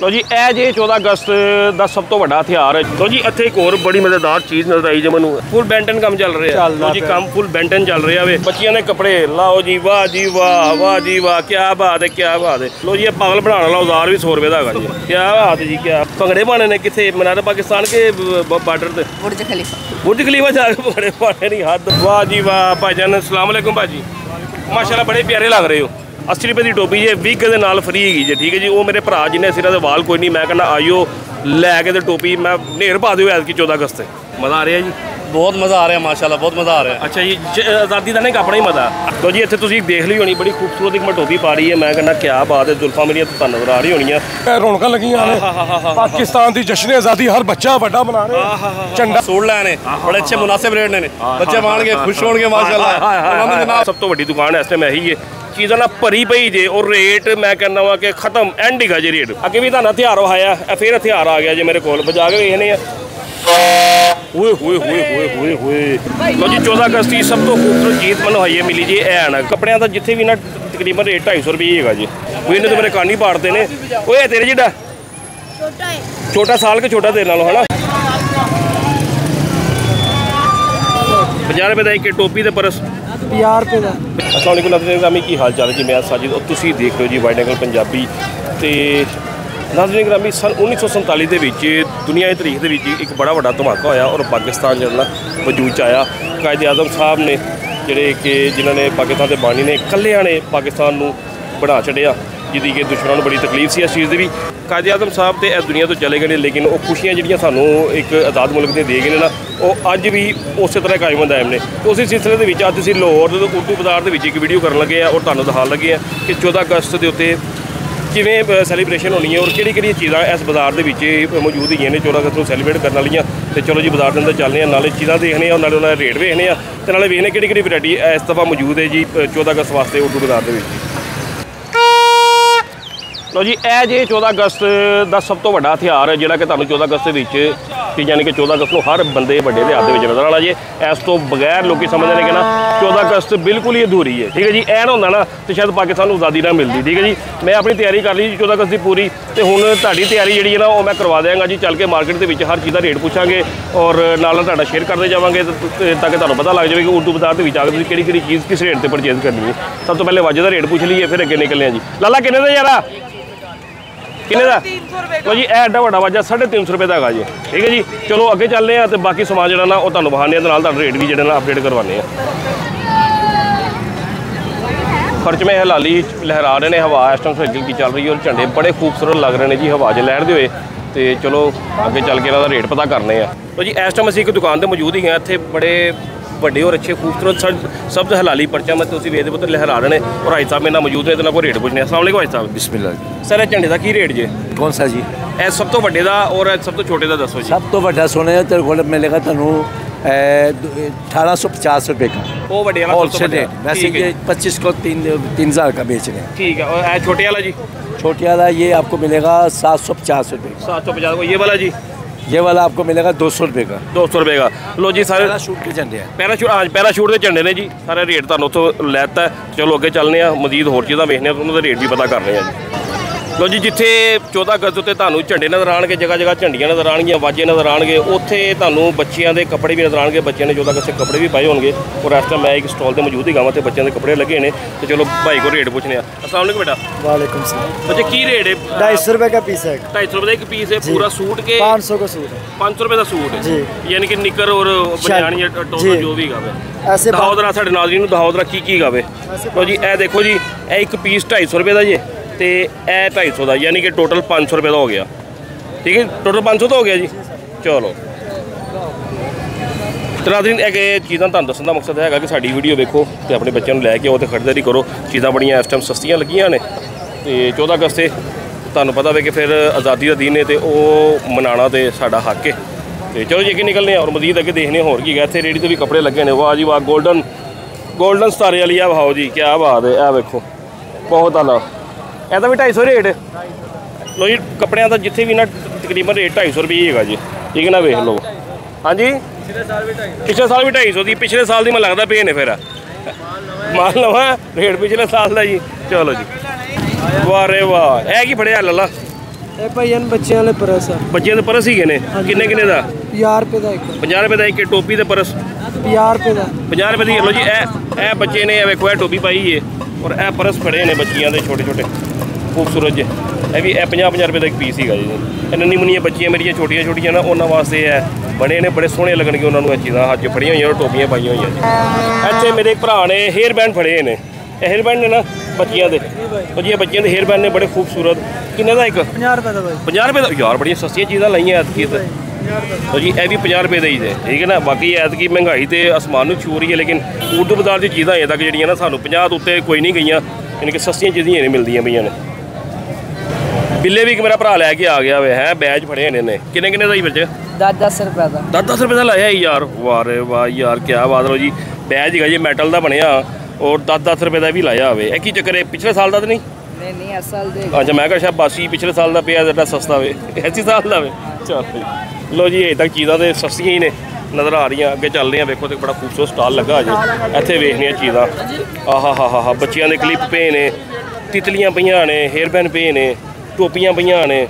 ਲੋ ਜੀ ਇਹ ਜੇ 14 ਅਗਸਤ ਦਾ ਸਭ ਤੋਂ ਵੱਡਾ ਹਥਿਆਰ ਹੈ। ਲੋ ਜੀ ਇੱਥੇ ਇੱਕ ਹੋਰ ਬੜੀ ਮਜ਼ੇਦਾਰ ਚੀਜ਼ ਨਜ਼ਰ ਆਈ ਜੇ ਮੈਨੂੰ। ਫੁੱਲ ਬੈਂਟਨ ਕੰਮ ਚੱਲ ਰਿਹਾ। ਲੋ ਜੀ। ਕੰਮ ਫੁੱਲ ਬੈਂਟਨ ਚੱਲ ਰਿਹਾ ਵੇ। ਬੱਚਿਆਂ ਦੇ ਕੱਪੜੇ ਲਾਓ ਜੀ ਵਾਹ ਜੀ ਵਾਹ ਵਾਹ ਜੀ ਵਾਹ ਕੀ ਬਾਤ ਹੈ ਕੀ ਬਾਤ ਹੈ। ਲੋ ਜੀ ਇਹ ਪਾਗਲ ਬਣਾਉਣ ਵਾਲਾ ਔਜ਼ਾਰ ਵੀ 100 ਰੁਪਏ ਦਾ ਹੈਗਾ ਜੀ। ਕੀ ਬਾਤ ਹੈ ਜੀ ਕੀ ਭੰਗੜੇ ਪਾਣੇ ਨੇ ਕਿੱਥੇ? ਮਨਾਰ ਪਾਕਿਸਤਾਨ ਕੇ ਬਾਰਡਰ ਤੇ? Burj Khalifa. ਬੁਰਜ ਖਲੀਫਾ ਜਾ ਕੇ ਭੰਗੜੇ ਪਾਣੇ ਨਹੀਂ ਹੱਦ। ਵਾਹ ਜੀ ਵਾਹ ਭਾਈਜਾਨ ਅਸਲਾਮ ਅਲੈਕੁਮ ਭਾਜੀ। ਮਾਸ਼ਾਅੱਲਾ ਬੜੇ ਪਿਆਰੇ ਲੱਗ ਰਹੇ ਹੋ। 80 ਰੁਪਏ ਦੀ ਟੋਪੀ ਜੇ 20 ਦੇ ਨਾਲ ਫ੍ਰੀ ਹੈਗੀ ਜੇ ਠੀਕ ਹੈ ਜੀ ਉਹ ਮੇਰੇ ਭਰਾ ਜਿਹਨੇ ਸਿਰਾਂ ਦੇ ਵਾਲ ਕੋਈ ਨਹੀਂ ਮੈਂ ਕਹਿੰਦਾ ਆਇਓ ਲੈ ਕੇ ਤੇ ਟੋਪੀ ਮੈਂ ਨੇਰ ਪਾ ਦਿਓ ਐਤਕੀ 14 ਅਗਸਤ ਤੇ ਮਜ਼ਾ ਆ ਰਿਹਾ ਜੀ ਬਹੁਤ ਮਜ਼ਾ ਆ ਰਿਹਾ ਮਾਸ਼ਾਅੱਲਾ ਬਹੁਤ ਮਜ਼ਾ ਆ ਰਿਹਾ ਅੱਛਾ ਜੀ ਆਜ਼ਾਦੀ ਦਾ ਨਹੀਂ ਆਪਣਾ ਹੀ ਮਜ਼ਾ ਤੋ ਜੀ ਇੱਥੇ ਤੁਸੀਂ ਦੇਖ ਲਈ ਹੋਣੀ ਬੜੀ ਖੂਬਸੂਰਤ ਇੱਕ ਮੈਂ ਟੋਪੀ ਪਾ ਰਹੀ ਹੈ ਮੈਂ ਕਹਿੰਦਾ ਕਿਆ ਬਾਤ ਹੈ ਜ਼ੁਲਫਾਂ ਮੇਰੀਆਂ ਤੁਹਾਨੂੰ ਨਜ਼ਰ ਆ ਰਹੀ ਹੋਣੀਆਂ ਇਹ ਰੌਣਕਾਂ ਲੱਗੀਆਂ ਨੇ ਪਾਕਿਸਤਾਨ ਦੀ ਜਸ਼ਨ ਆਜ਼ਾਦੀ ਹਰ ਬੱਚਾ ਵੱਡਾ ਬਣਾ ਰਿਹਾ ਝੰਡਾ ਸੂਟ ਲੈਣੇ ਬੜੇ ਅੱਛੇ ਮੁਨਾਸਿਬ ਰੇਟ ਨੇ ਬੱਚੇ ਮਾਣਗੇ ਖੁਸ਼ ਹੋਣਗੇ ਮਾਸ਼ਾਅੱਲਾ ਉਹਨਾਂ ਦੇ ਜਨਾਬ ਸਭ ਤੋਂ ਵੱਡੀ ਦੁਕਾਨ ਇਸ ਟਾਈਮ ਇਹੀ ਹੈ ਚੀਜ਼ਾਂ ਨਾਲ ਭਰੀ ਪਈ ਜੇ ਔਰ ਰੇਟ ਮੈਂ ਕਹਿੰਦਾ ਵਾਂ ਕਿ ਖਤਮ ਐਂਡ ਹੀਗਾ ਜੇ ਰੇਟ ਅੱਗੇ ਵੀ ਤੁਹਾਨੂੰ ਹਥਿਆਰ ਵਹਾਇਆ ਇਹ ਫੇਰ ਹਥਿਆਰ ਆ ਗਿਆ ਜੇ ਮੇਰੇ ਕੋਲ ਵਜਾ ਕੇ ਵੇਖਨੇ ਆ ਓਏ ਹੋਏ ਹੋਏ ਹੋਏ ਹੋਏ ਹੋਏ। ਲੋ ਜੀ 14 ਅਗਸਤ ਦੀ ਸਭ ਤੋਂ ਖੂਬਸੂਰਤ ਚੀਜ਼ ਮੈਨੂੰ ਹਈਏ ਮਿਲੀ ਜੀ ਇਹ ਆਣਾ ਕੱਪੜਿਆਂ ਦਾ ਜਿੱਥੇ ਵੀ ਨਾ ਤਕਰੀਬਨ ਰੇਟ 250 ਰੁਪਏ ਹੈਗਾ ਜੀ। ਉਹ ਇਹਨੇ ਤਾਂ ਮੇਰੇ ਕੰਨ ਹੀ ਪਾੜਦੇ ਨੇ। ਓਏ ਤੇਰੇ ਜਿਹੜਾ ਛੋਟਾ ਹੈ। ਛੋਟਾ ਸਾਲ ਕੇ ਛੋਟਾ ਤੇਰੇ ਨਾਲੋਂ ਹਨਾ? 50 ਰੁਪਏ ਦਾ ਇੱਕ ਟੋਪੀ ਤੇ ਪਰਸ। 50 ਰੁਪਏ ਦਾ। ਅਸਲਾਮ ਅਲੈਕੁਮ ਨਾਜ਼ਰੀਨ ਗ੍ਰਾਮੀ ਕੀ ਹਾਲ ਚਾਲ ਹੈ? ਜੀ ਮੈਂ ਸਾਜਿਦ ਔਰ ਤੁਸੀਂ ਦੇਖ ਰਹੇ ਹੋ ਜੀ ਵਾਈਡ ਐਂਗਲ ਪੰਜਾਬੀ। ਤੇ ਨਾਜ਼ਰੀਨ ਗ੍ਰਾਮੀ ਸਨ 1947 ਦੇ ਵਿੱਚ ਦੁਨੀਆ ਦੀ ਤਾਰੀਖ ਦੇ ਵਿੱਚ ਇੱਕ ਬੜਾ ਵੱਡਾ ਧਮਾਕਾ ਹੋਇਆ ਔਰ ਪਾਕਿਸਤਾਨ ਜਿਹੜਾ ਨਾ ਵਜੂਦ ਚ ਆਇਆ। ਕਾਇਦ ਆਜ਼ਮ ਸਾਹਿਬ ਨੇ ਜਿਹੜੇ ਕਿ ਜਿਨ੍ਹਾਂ ਨੇ ਪਾਕਿਸਤਾਨ ਦੇ ਬਾਣੀ ਨੇ ਇਕੱਲਿਆਂ ਨੇ ਪਾਕਿਸਤਾਨ ਨੂੰ ਬਣਾ ਛੱਡਿਆ। ਜਿਹਦੀ ਕਿ ਦੁਸ਼ਮਣਾਂ ਨੂੰ ਬੜੀ ਤਕਲੀਫ ਸੀ ਇਸ ਚੀਜ਼ ਦੀ ਵੀ। ਕਾਜੀ ਆਜ਼ਮ ਸਾਹਿਬ ਤੇ ਇਸ ਦੁਨੀਆ ਤੋਂ ਚਲੇ ਗਏ ਨੇ, ਲੇਕਿਨ ਉਹ ਖੁਸ਼ੀਆਂ ਜਿਹੜੀਆਂ ਸਾਨੂੰ ਇੱਕ ਆਜ਼ਾਦ ਮੁਲਕ ਦੇ ਦੇ ਗਏ ਨੇ ਨਾ, ਉਹ ਅੱਜ ਵੀ ਉਸੇ ਤਰ੍ਹਾਂ ਕਾਇਮ ਹੁੰਦਾ ਦائم ਨੇ ਉਸੇ ਸਿਲਸਿਲੇ ਦੇ ਵਿੱਚ ਅੱਜ ਅਸੀਂ ਲਾਹੌਰ ਦੇ ਉਰਦੂ ਬਾਜ਼ਾਰ ਦੇ ਵਿੱਚ ਇੱਕ ਵੀਡੀਓ ਕਰਨ ਲੱਗੇ ਆ ਔਰ ਤੁਹਾਨੂੰ ਦਿਖਾਉਣ ਲੱਗੇ ਆ ਕਿ 14 ਅਗਸਤ ਦੇ ਉੱਤੇ ਕਿਵੇਂ ਸੈਲੀਬ੍ਰੇਸ਼ਨ ਹੋਣੀ ਹੈ ਔਰ ਕਿਹੜੀ ਕਿਹੜੀ ਚੀਜ਼ਾਂ ਇਸ ਬਾਜ਼ਾਰ ਦੇ ਵਿੱਚ ਮੌਜੂਦ ਹੈਗੀਆਂ ਨੇ 14 ਅਗਸਤ ਨੂੰ ਸੈਲੀਬ੍ਰੇਟ ਕਰਨ ਵਾਲੀਆਂ। ਤੇ ਚਲੋ ਜੀ, ਬਾਜ਼ਾਰ ਦੇ ਅੰਦਰ ਚੱਲਦੇ ਆ ਨਾਲੇ ਚੀਜ਼ਾਂ ਦੇਖਣੇ ਆ ਨਾਲੇ ਉਹਨਾਂ ਦੇ ਰੇਟ ਵੇਖਣੇ ਆ ਤੇ ਨਾਲੇ ਵੇਖਣੇ ਕਿਹੜੀ ਕਿਹੜੀ ਵੈਰਾਈਟੀ ਇਸ ਦਫਾ ਮੌਜੂਦ ਹੈ ਜੀ 14 ਅਗਸਤ ਵਾਸਤੇ ਉਰਦੂ ਬਾਜ਼ਾਰ ਦੇ ਵਿੱਚ। ਲੋ ਜੀ, ਇਹ ਜੇ 14 ਅਗਸਤ ਦਾ ਸਭ ਤੋਂ ਵੱਡਾ ਹਥਿਆਰ ਹੈ, ਜਿਹੜਾ ਕਿ ਤੁਹਾਨੂੰ 14 ਅਗਸਤ ਦੇ ਵਿੱਚ ਕਿ ਯਾਨੀ ਕਿ 14 ਅਗਸਤ ਨੂੰ ਹਰ ਬੰਦੇ ਵੱਡੇ ਦੇ ਹੱਥ ਦੇ ਵਿੱਚ ਨਜ਼ਰ ਆਣਾ ਜੇ। ਇਸ ਤੋਂ ਬਗੈਰ ਲੋਕੀ ਸਮਝਦੇ ਨੇ ਕਿ ਨਾ 14 ਅਗਸਤ ਬਿਲਕੁਲ ਹੀ ਅਧੂਰੀ ਹੈ, ਠੀਕ ਹੈ ਜੀ। ਐਨ ਹੁੰਦਾ ਨਾ ਤੇ ਸ਼ਾਇਦ ਪਾਕਿਸਤਾਨ ਨੂੰ ਆਜ਼ਾਦੀ ਨਾ ਮਿਲਦੀ, ਠੀਕ ਹੈ ਜੀ। ਮੈਂ ਆਪਣੀ ਤਿਆਰੀ ਕਰ ਲਈ ਜੀ 14 ਅਗਸਤ ਦੀ ਪੂਰੀ ਤੇ ਹੁਣ ਤੁਹਾਡੀ ਤਿਆਰੀ ਜਿਹੜੀ ਹੈ ਨਾ, ਉਹ ਮੈਂ ਕਰਵਾ ਦਿਆਂਗਾ ਜੀ। ਚੱਲ ਕੇ ਮਾਰਕੀਟ ਦੇ ਵਿੱਚ ਹਰ ਚੀਜ਼ ਦਾ ਰੇਟ ਪੁੱਛਾਂਗੇ ਔਰ ਨਾਲ ਨਾਲ ਤੁਹਾਡਾ ਸ਼ੇਅਰ ਕਰਦੇ ਜਾਵਾਂਗੇ ਤੇ- ਤਾਂ ਕਿ ਤੁਹਾਨੂੰ ਪਤਾ ਲੱਗ ਜਾਵੇ ਕਿ ਉਰਦੂ ਬਾਜ਼ਾਰ ਦੇ ਵਿੱਚ ਆ ਕੇ ਤੁਸੀਂ ਕਿਹੜੀ ਕਿਹੜੀ ਚੀਜ਼ ਕਿਸ ਰੇਟ ਤੇ ਪਰਚੇਜ਼ ਕਰਨੀ ਹੈ। ਸਭ ਤੋਂ ਪਹਿਲੇ ਵਾਜੇ ਦਾ ਰੇਟ ਪੁੱਛ ਲਈਏ, ਫਿਰ ਅੱਗੇ ਨਿਕਲਦੇ ਹਾਂ ਜੀ। ਲਾਲਾ, ਕਿੰਨੇ ਦਾ ਯਾਰਾ? ਕਿੰਨੇ ਦਾ? 300 ਰੁਪਏ ਲੋ ਜੀ ਇਹ ਐਡਾ ਵੱਡਾ ਵਾਜਾ 350 ਰੁਪਏ ਦਾ ਹੈਗਾ ਜੀ। ਠੀਕ ਹੈ ਜੀ? ਚਲੋ ਅੱਗੇ ਚੱਲਦੇ ਆ ਤੇ ਬਾਕੀ ਸਮਾਨ ਜਿਹੜਾ ਨਾ ਉਹ ਤੁਹਾਨੂੰ ਵਹਾਨੇ ਦੇ ਨਾਲ ਤੁਹਾਡਾ ਰੇਟ ਵੀ ਜਿਹੜਾ ਨਾ ਅਪਡੇਟ ਕਰਵਾਉਂਦੇ ਆ ਪਰਚਮੇ ਹਲਾਲੀ ਲਹਿਰਾ ਰਹੇ ਨੇ ਹਵਾ ਇਸ ਟਾਈਮ ਹਲਕੀ ਕੀ ਚੱਲ ਰਹੀ ਹੈ ਔਰ ਝੰਡੇ ਬੜੇ ਖੂਬਸੂਰਤ ਲੱਗ ਰਹੇ ਨੇ ਜੀ ਹਵਾ 'ਚ ਲਹਿਰਦੇ ਹੋਏ। ਤੇ ਚਲੋ ਅੱਗੇ ਚੱਲ ਕੇ ਇਹਨਾਂ ਦਾ ਰੇਟ ਪਤਾ ਕਰਨੇ ਆ। ਲੋ ਜੀ ਇਸ ਟਾਈਮ ਅਸੀਂ ਇੱਕ ਦੁਕਾਨ ਤੇ ਮੌਜੂਦ ਹੀ ਹਾਂ ਇੱਥੇ ਬੜੇ ਵੱਡੇ ਔਰ ਅੱਛੇ ਖੂਬਸੂਰਤ ਸਭ- ਸਭ ਤੋਂ ਹਲਾਲੀ ਪਰਚਾ ਮੈਂ ਤੁਸੀਂ ਵੇਖਦੇ ਪੁੱਤਰ ਲਹਿਰਾ ਰਹੇ ਨੇ ਔਰ ਭਾਈ ਸਾਹਿਬ ਮੇਰੇ ਨਾਲ ਮੌਜੂਦ ਨੇ ਤੇ ਨਾਲ ਕੋਈ ਰੇਟ ਪੁੱਛਣੇ ਅਸਲਾਮ ਅਲੈਕੁਮ ਭਾਈ ਸਾਹਿਬ ਬਿਸਮਿਲ੍ਲਾ ਸਰ ਇਹ ਝੰਡੇ ਦਾ ਕੀ ਰੇਟ ਜੇ ਕੌਣ ਸਾ ਜੀ ਇਹ ਸਭ ਤੋਂ ਵੱਡੇ ਦਾ ਔਰ ਇਹ ਸਭ ਤੋਂ ਛੋਟੇ ਦਾ ਦੱਸੋ ਜੀ ਸਭ ਤੋਂ ਵੱਡਾ ਸੋਨੇ ਦਾ ਤੇਰੇ ਕੋਲ ਮਿਲੇਗਾ ਤੁਹਾਨੂੰ ਅਹ, 1850 रुपए का ਉਹ ਵੱਡੇ ਵਾਲਾ ਸਭ ਤੋਂ होलसेल ਵੱਡਾ रेट वैसे ਠੀਕ ਹੈ ये पच्चीस को तीन तीन हज़ार का बेच रहे हैं ठीक है और ये छोटे वाला जी छोटे वाला ये आपको मिलेगा सात सौ पचास रुपये का सात सौ पचास ये वाला जी ये वाला आपको मिलेगा दो सौ रुपये का दो सौ रुपये का लो जी सारे पैराशूट के झंडे हैं ਪੈਰਾਸ਼ੂਟ ਹਾਂ ਪੈਰਾਸ਼ੂਟ ਦੇ ਝੰਡੇ ਨੇ ਜੀ ਸਾਰੇ ਰੇਟ ਤੁਹਾਨੂੰ ਉੱਥੋਂ ਲੈਤਾ ਚਲੋ ਅੱਗੇ ਚੱਲਨੇ ਆ ਮਜ਼ੀਦ ਹੋਰ ਚੀਜ਼ਾਂ ਵੇਖਨੇ ਆ ਉਹਨਾਂ ਦੇ ਰੇਟ ਵੀ ਪਤਾ ਕਰਨੇ ਆ ਜੀ ਲੋ ਜੀ ਜਿੱਥੇ 14 ਅਗਸਤ ਉੱਤੇ ਤੁਹਾਨੂੰ ਝੰਡੇ ਨਜ਼ਰ ਆਣਗੇ ਜਗ੍ਹਾ ਜਗ੍ਹਾ ਝੰਡੀਆਂ ਨਜ਼ਰ ਆਣਗੀਆਂ ਵਾਜੇ ਨਜ਼ਰ ਆਣਗੇ ਉੱਥੇ ਤੁਹਾਨੂੰ ਬੱਚਿਆਂ ਦੇ ਕੱਪੜੇ ਵੀ ਨਜ਼ਰ ਆਣਗੇ ਬੱਚਿਆਂ ਨੇ 14 ਅਗਸਤ ਦੇ ਕੱਪੜੇ ਵੀ ਪਾਏ ਹੋਣਗੇ ਔਰ ਇਸ ਟਾਈਮ ਮੈਂ ਇੱਕ ਸਟਾਲ ਤੇ ਮੌਜੂਦ ਹੀ ਗਾਵਾਂ ਤੇ ਬੱਚਿਆਂ ਦੇ ਕੱਪੜੇ ਲੱਗੇ ਨੇ ਤੇ ਚਲੋ ਭਾਈ ਕੋਲ ਰੇਟ ਪੁੱਛਨੇ ਆ ਅਸਲਾਮ ਅਲੈਕੁਮ ਬੇਟਾ वालेकुम सलाम ਬੱਚੇ ਕੀ ਰੇਟ ਹੈ ढाई सौ रुपये का पीस है 250 ਰੁਪਏ ਦਾ ਇੱਕ ਪੀਸ ਹੈ ਪੂਰਾ ਸੂਟ ਕੇ पाँच सौ का सूट है 500 ਰੁਪਏ ਦਾ ਸੂਟ ਹੈ ਜੀ। ਯਾਨੀ ਕਿ ਨਿੱਕਰ ਔਰ ਬਨਿਆਨ ਜਾਂ ਟੋਪ ਜੀ। ਜੋ ਵੀ ਗਾਵੇ ऐसे ਦਿਖਾਓ ਜਰਾ ਸਾਡੇ ਨਾਜ਼ਰੀਨ ਨੂੰ ਦਿਖਾਓ ਜਰਾ ਕੀ ਕੀ ਗਾਵੇ ਲੋ ਜੀ ਇਹ ਦੇਖੋ ਜੀ ਇਹ ਇੱਕ ਪੀਸ 250 ਰੁਪਏ ਦਾ ਜੀ ਤੇ ਇਹ 250 ਦਾ, ਯਾਨੀ ਕਿ ਟੋਟਲ 500 ਰੁਪਏ ਦਾ ਹੋ ਗਿਆ। ਠੀਕ ਹੈ ਟੋਟਲ 500 ਦਾ ਹੋ ਗਿਆ ਜੀ। ਚਲੋ। ਤੇ ਨਾਜ਼ਰੀਨ ਇਹ ਚੀਜ਼ਾਂ ਤੁਹਾਨੂੰ ਦੱਸਣ ਦਾ ਮਕਸਦ ਹੈਗਾ ਕਿ ਸਾਡੀ ਵੀਡੀਓ ਵੇਖੋ ਤੇ ਆਪਣੇ ਬੱਚਿਆਂ ਨੂੰ ਲੈ ਕੇ ਆਓ ਤੇ ਖਰੀਦਦਾਰੀ ਕਰੋ। ਚੀਜ਼ਾਂ ਬੜੀਆਂ ਇਸ ਟਾਈਮ ਸਸਤੀਆਂ ਲੱਗੀਆਂ ਨੇ। ਤੇ 14 ਅਗਸਤ ਤੇ ਤੁਹਾਨੂੰ ਪਤਾ ਵੇ ਕਿ ਫਿਰ ਆਜ਼ਾਦੀ ਦਾ ਦਿਨ ਹੈ ਤੇ ਉਹ ਮਨਾਉਣਾ ਤੇ ਸਾਡਾ ਹੱਕ ਹੈ। ਤੇ ਚਲੋ ਜੀ, ਅੱਗੇ ਨਿਕਲਨੇ ਆ ਔਰ ਮਜ਼ੀਦ ਅੱਗੇ ਦੇਖਨੇ ਆ ਹੋਰ ਕੀ ਹੈ ਇੱਥੇ ਰੇੜੀ ਤੇ ਵੀ ਕੱਪੜੇ ਲੱਗੇ ਨੇ। ਵਾਹ ਜੀ ਵਾਹ 골ਡਨ 골ਡਨ ਸਤਾਰੇ ਵਾਲੀ ਆ। ਭਾਓ ਜੀ ਕੀ ਬਾਤ ਹੈ। ਆ ਵੇਖੋ। ਬਹੁਤ ਆਲਾ। ਇਹਦਾ ਵੀ 250 ਰੇਟ। ਲੋ ਜੀ ਕੱਪੜਿਆਂ ਦਾ ਜਿੱਥੇ ਵੀ ਨਾ ਤਕਰੀਬਨ ਰੇਟ 250 ਰੁਪਏ ਹੀ ਹੈਗਾ ਜੀ। ਠੀਕ ਨਾ ਵੇਖ ਲਓ। ਹਾਂਜੀ? ਪਿਛਲੇ ਸਾਲ ਵੀ 250 ਪਿਛਲੇ ਸਾਲ ਵੀ 250 ਦੀ ਪਿਛਲੇ ਸਾਲ ਦੀ ਮੈਨੂੰ ਲੱਗਦਾ ਪਏ ਨੇ ਫਿਰ। ਮਾਲ ਲਵਾਂ ਰੇਟ ਪਿਛਲੇ ਸਾਲ ਦਾ ਜੀ। ਚਲੋ ਜੀ। ਵਾਹ ਰੇ ਵਾਹ। ਇਹ ਕੀ ਫੜਿਆ ਲੱਲਾ? ਇਹ ਭਾਈਆਂ ਬੱਚਿਆਂ ਵਾਲੇ ਪਰਸ ਆ। ਬੱਚਿਆਂ ਦੇ ਪਰਸ ਹੀ ਗਏ ਨੇ ਕਿੰਨੇ ਕਿੰਨੇ ਦਾ? 50 ਰੁਪਏ ਦਾ ਇੱਕ। 50 ਰੁਪਏ ਦਾ ਇੱਕ ਟੋਪੀ ਤੇ ਪਰਸ। 50 ਰੁਪਏ ਦਾ। 50 ਰੁਪਏ ਦੀ। ਲੋ ਜੀ ਇਹ ਇਹ ਬੱਚੇ ਨੇ ਇਹ ਵੇਖੋ ਇਹ ਟੋਪੀ ਪਾਈ ਏ। ਔਰ ਇਹ ਪਰਸ ਫੜੇ ਨੇ ਬੱਚੀਆਂ ਦੇ ਛੋਟੇ ਛੋਟੇ ਖੂਬਸੂਰਤ ਜੇ। ਇਹ ਵੀ ਇਹ 50 50 ਰੁਪਏ ਦਾ ਇੱਕ ਪੀਸ ਸੀਗਾ ਜੀ। ਇਹ ਨੰਨੀ ਮੁੰਨੀਆਂ ਬੱਚੀਆਂ ਮੇਰੀਆਂ ਛੋਟੀਆਂ ਛੋਟੀਆਂ ਨਾ ਉਹਨਾਂ ਵਾਸਤੇ ਇਹ ਬਣੇ ਨੇ ਬੜੇ ਸੋਹਣੇ ਲੱਗਣਗੇ ਉਹਨਾਂ ਨੂੰ ਇਹ ਚੀਜ਼ਾਂ। ਹੱਥ 'ਚ ਫੜੀਆਂ ਹੋਈਆਂ ਟੋਪੀਆਂ ਪਾਈਆਂ ਹੋਈਆਂ ਜੀ। ਇੱਥੇ ਮੇਰੇ ਇੱਕ ਭਰਾ ਨੇ ਹੇਅਰ ਬੈਂਡ ਫੜੇ ਨੇ। ਇਹ ਹੇਅਰ ਬੈਂਡ ਨੇ ਨਾ ਬੱਚੀਆਂ ਦੇ। ਉਹ ਜੀ ਬੱਚਿਆਂ ਦੇ ਹੇਅਰ ਬੈਂਡ ਨੇ ਬੜੇ ਖੂਬਸੂਰਤ। ਕਿੰਨੇ ਦਾ ਇੱਕ? 50 ਰੁਪਏ ਦਾ ਭਾਈ 50 ਰੁਪਏ ਦਾ? ਯਾਰ ਬੜੀਆਂ ਸਸਤੀਆਂ ਚੀਜ਼ਾਂ ਲਾਈਆਂ ਐਤਕੀ ਤੇ ਉਹ ਜੀ ਇਹ ਵੀ 50 ਰੁਪਏ ਦਾ ਹੀ ਜੇ। ਠੀਕ ਹੈ ਨਾ? ਬਾਕੀ ਐਤਕੀ ਮਹਿੰਗਾਈ ਤੇ ਅਸਮਾਨ ਨੂੰ ਛੂ ਰਹੀ ਹੈ ਲੇਕਿਨ ਉਰਦੂ ਬਾਜ਼ਾਰ ਦੀ ਚੀਜ਼ਾਂ ਅਜੇ ਤੱਕ ਜਿਹੜੀਆਂ ਨਾ ਸਾਨੂੰ 50 ਤੋਂ ਉੱਤੇ ਕੋਈ ਨਹੀਂ ਗਈਆਂ। ਯਾਨੀ ਕਿ ਸਸਤੀਆਂ ਚੀਜ਼ਾਂ ਨਹੀਂ ਮਿਲਦੀਆਂ ਪਈਆਂ ਨੇ। ਬਿੱਲੇ ਵੀ ਇੱਕ ਮੇਰਾ ਭਰਾ ਲੈ ਕੇ ਆ ਗਿਆ ਵੇ ਹੈ ਬੈਜ ਫੜੇ ਨੇ ਨੇ ਕਿੰਨੇ ਕਿੰਨੇ ਦਾ ਹੀ ਵਿੱਚ 10 10 ਰੁਪਏ ਦਾ। 10 10 ਰੁਪਏ ਦਾ ਲਾਇਆ ਯਾਰ। ਵਾਹ ਰੇ ਵਾਹ ਯਾਰ ਕੀ ਬਾਤ ਲੋ ਜੀ। ਬੈਜ ਹੈਗਾ ਜੀ ਮੈਟਲ ਦਾ ਬਣਿਆ। ਔਰ 10 10 ਰੁਪਏ ਦਾ ਵੀ ਲਾਇਆ ਹੋਵੇ ਇਹ ਕੀ ਚੱਕਰ ਹੈ ਪਿਛਲੇ ਸਾਲ ਦਾ ਤਾਂ ਨਹੀਂ? ਨਹੀਂ ਨਹੀਂ ਅਸਲ ਦੇ ਅੱਛਾ ਮੈਂ ਕਿਹਾ ਸ਼ਾਇਦ ਬਾਸੀ ਪਿਛਲੇ ਸਾਲ ਦਾ ਪਿਆ ਜਿਹੜਾ ਸਸਤਾ ਵੇ। ਐਸੀ ਸਾਲ ਦਾ ਵੇ। ਚਲ ਲੋ ਜੀ ਇਹ ਤੱਕ ਚੀਜ਼ਾਂ ਤੇ ਸਸਤੀਆਂ ਹੀ ਨੇ। ਨਜ਼ਰ ਆ ਰਹੀਆਂ ਅੱਗੇ ਚੱਲ ਰਹੀਆਂ ਵੇਖੋ ਤੇ ਬੜਾ ਖੂਬਸੂਰਤ ਸਟਾਲ ਲੱਗਾ ਜੀ ਇੱਥੇ ਵੇਖਣੀਆਂ ਚੀਜ਼ਾਂ। ਆਹਾ ਹਾ ਹਾ ਹਾ ਬੱਚਿਆਂ ਦੇ ਕਲਿੱਪ ਪਏ ਨੇ। ਤਿਤਲੀਆਂ ਪਈਆਂ ਨੇ ਹੇਅਰ ਬੈਂਡ ਪਏ ਨੇ। ਟੋਪੀਆਂ ਪਈਆਂ ਨੇ,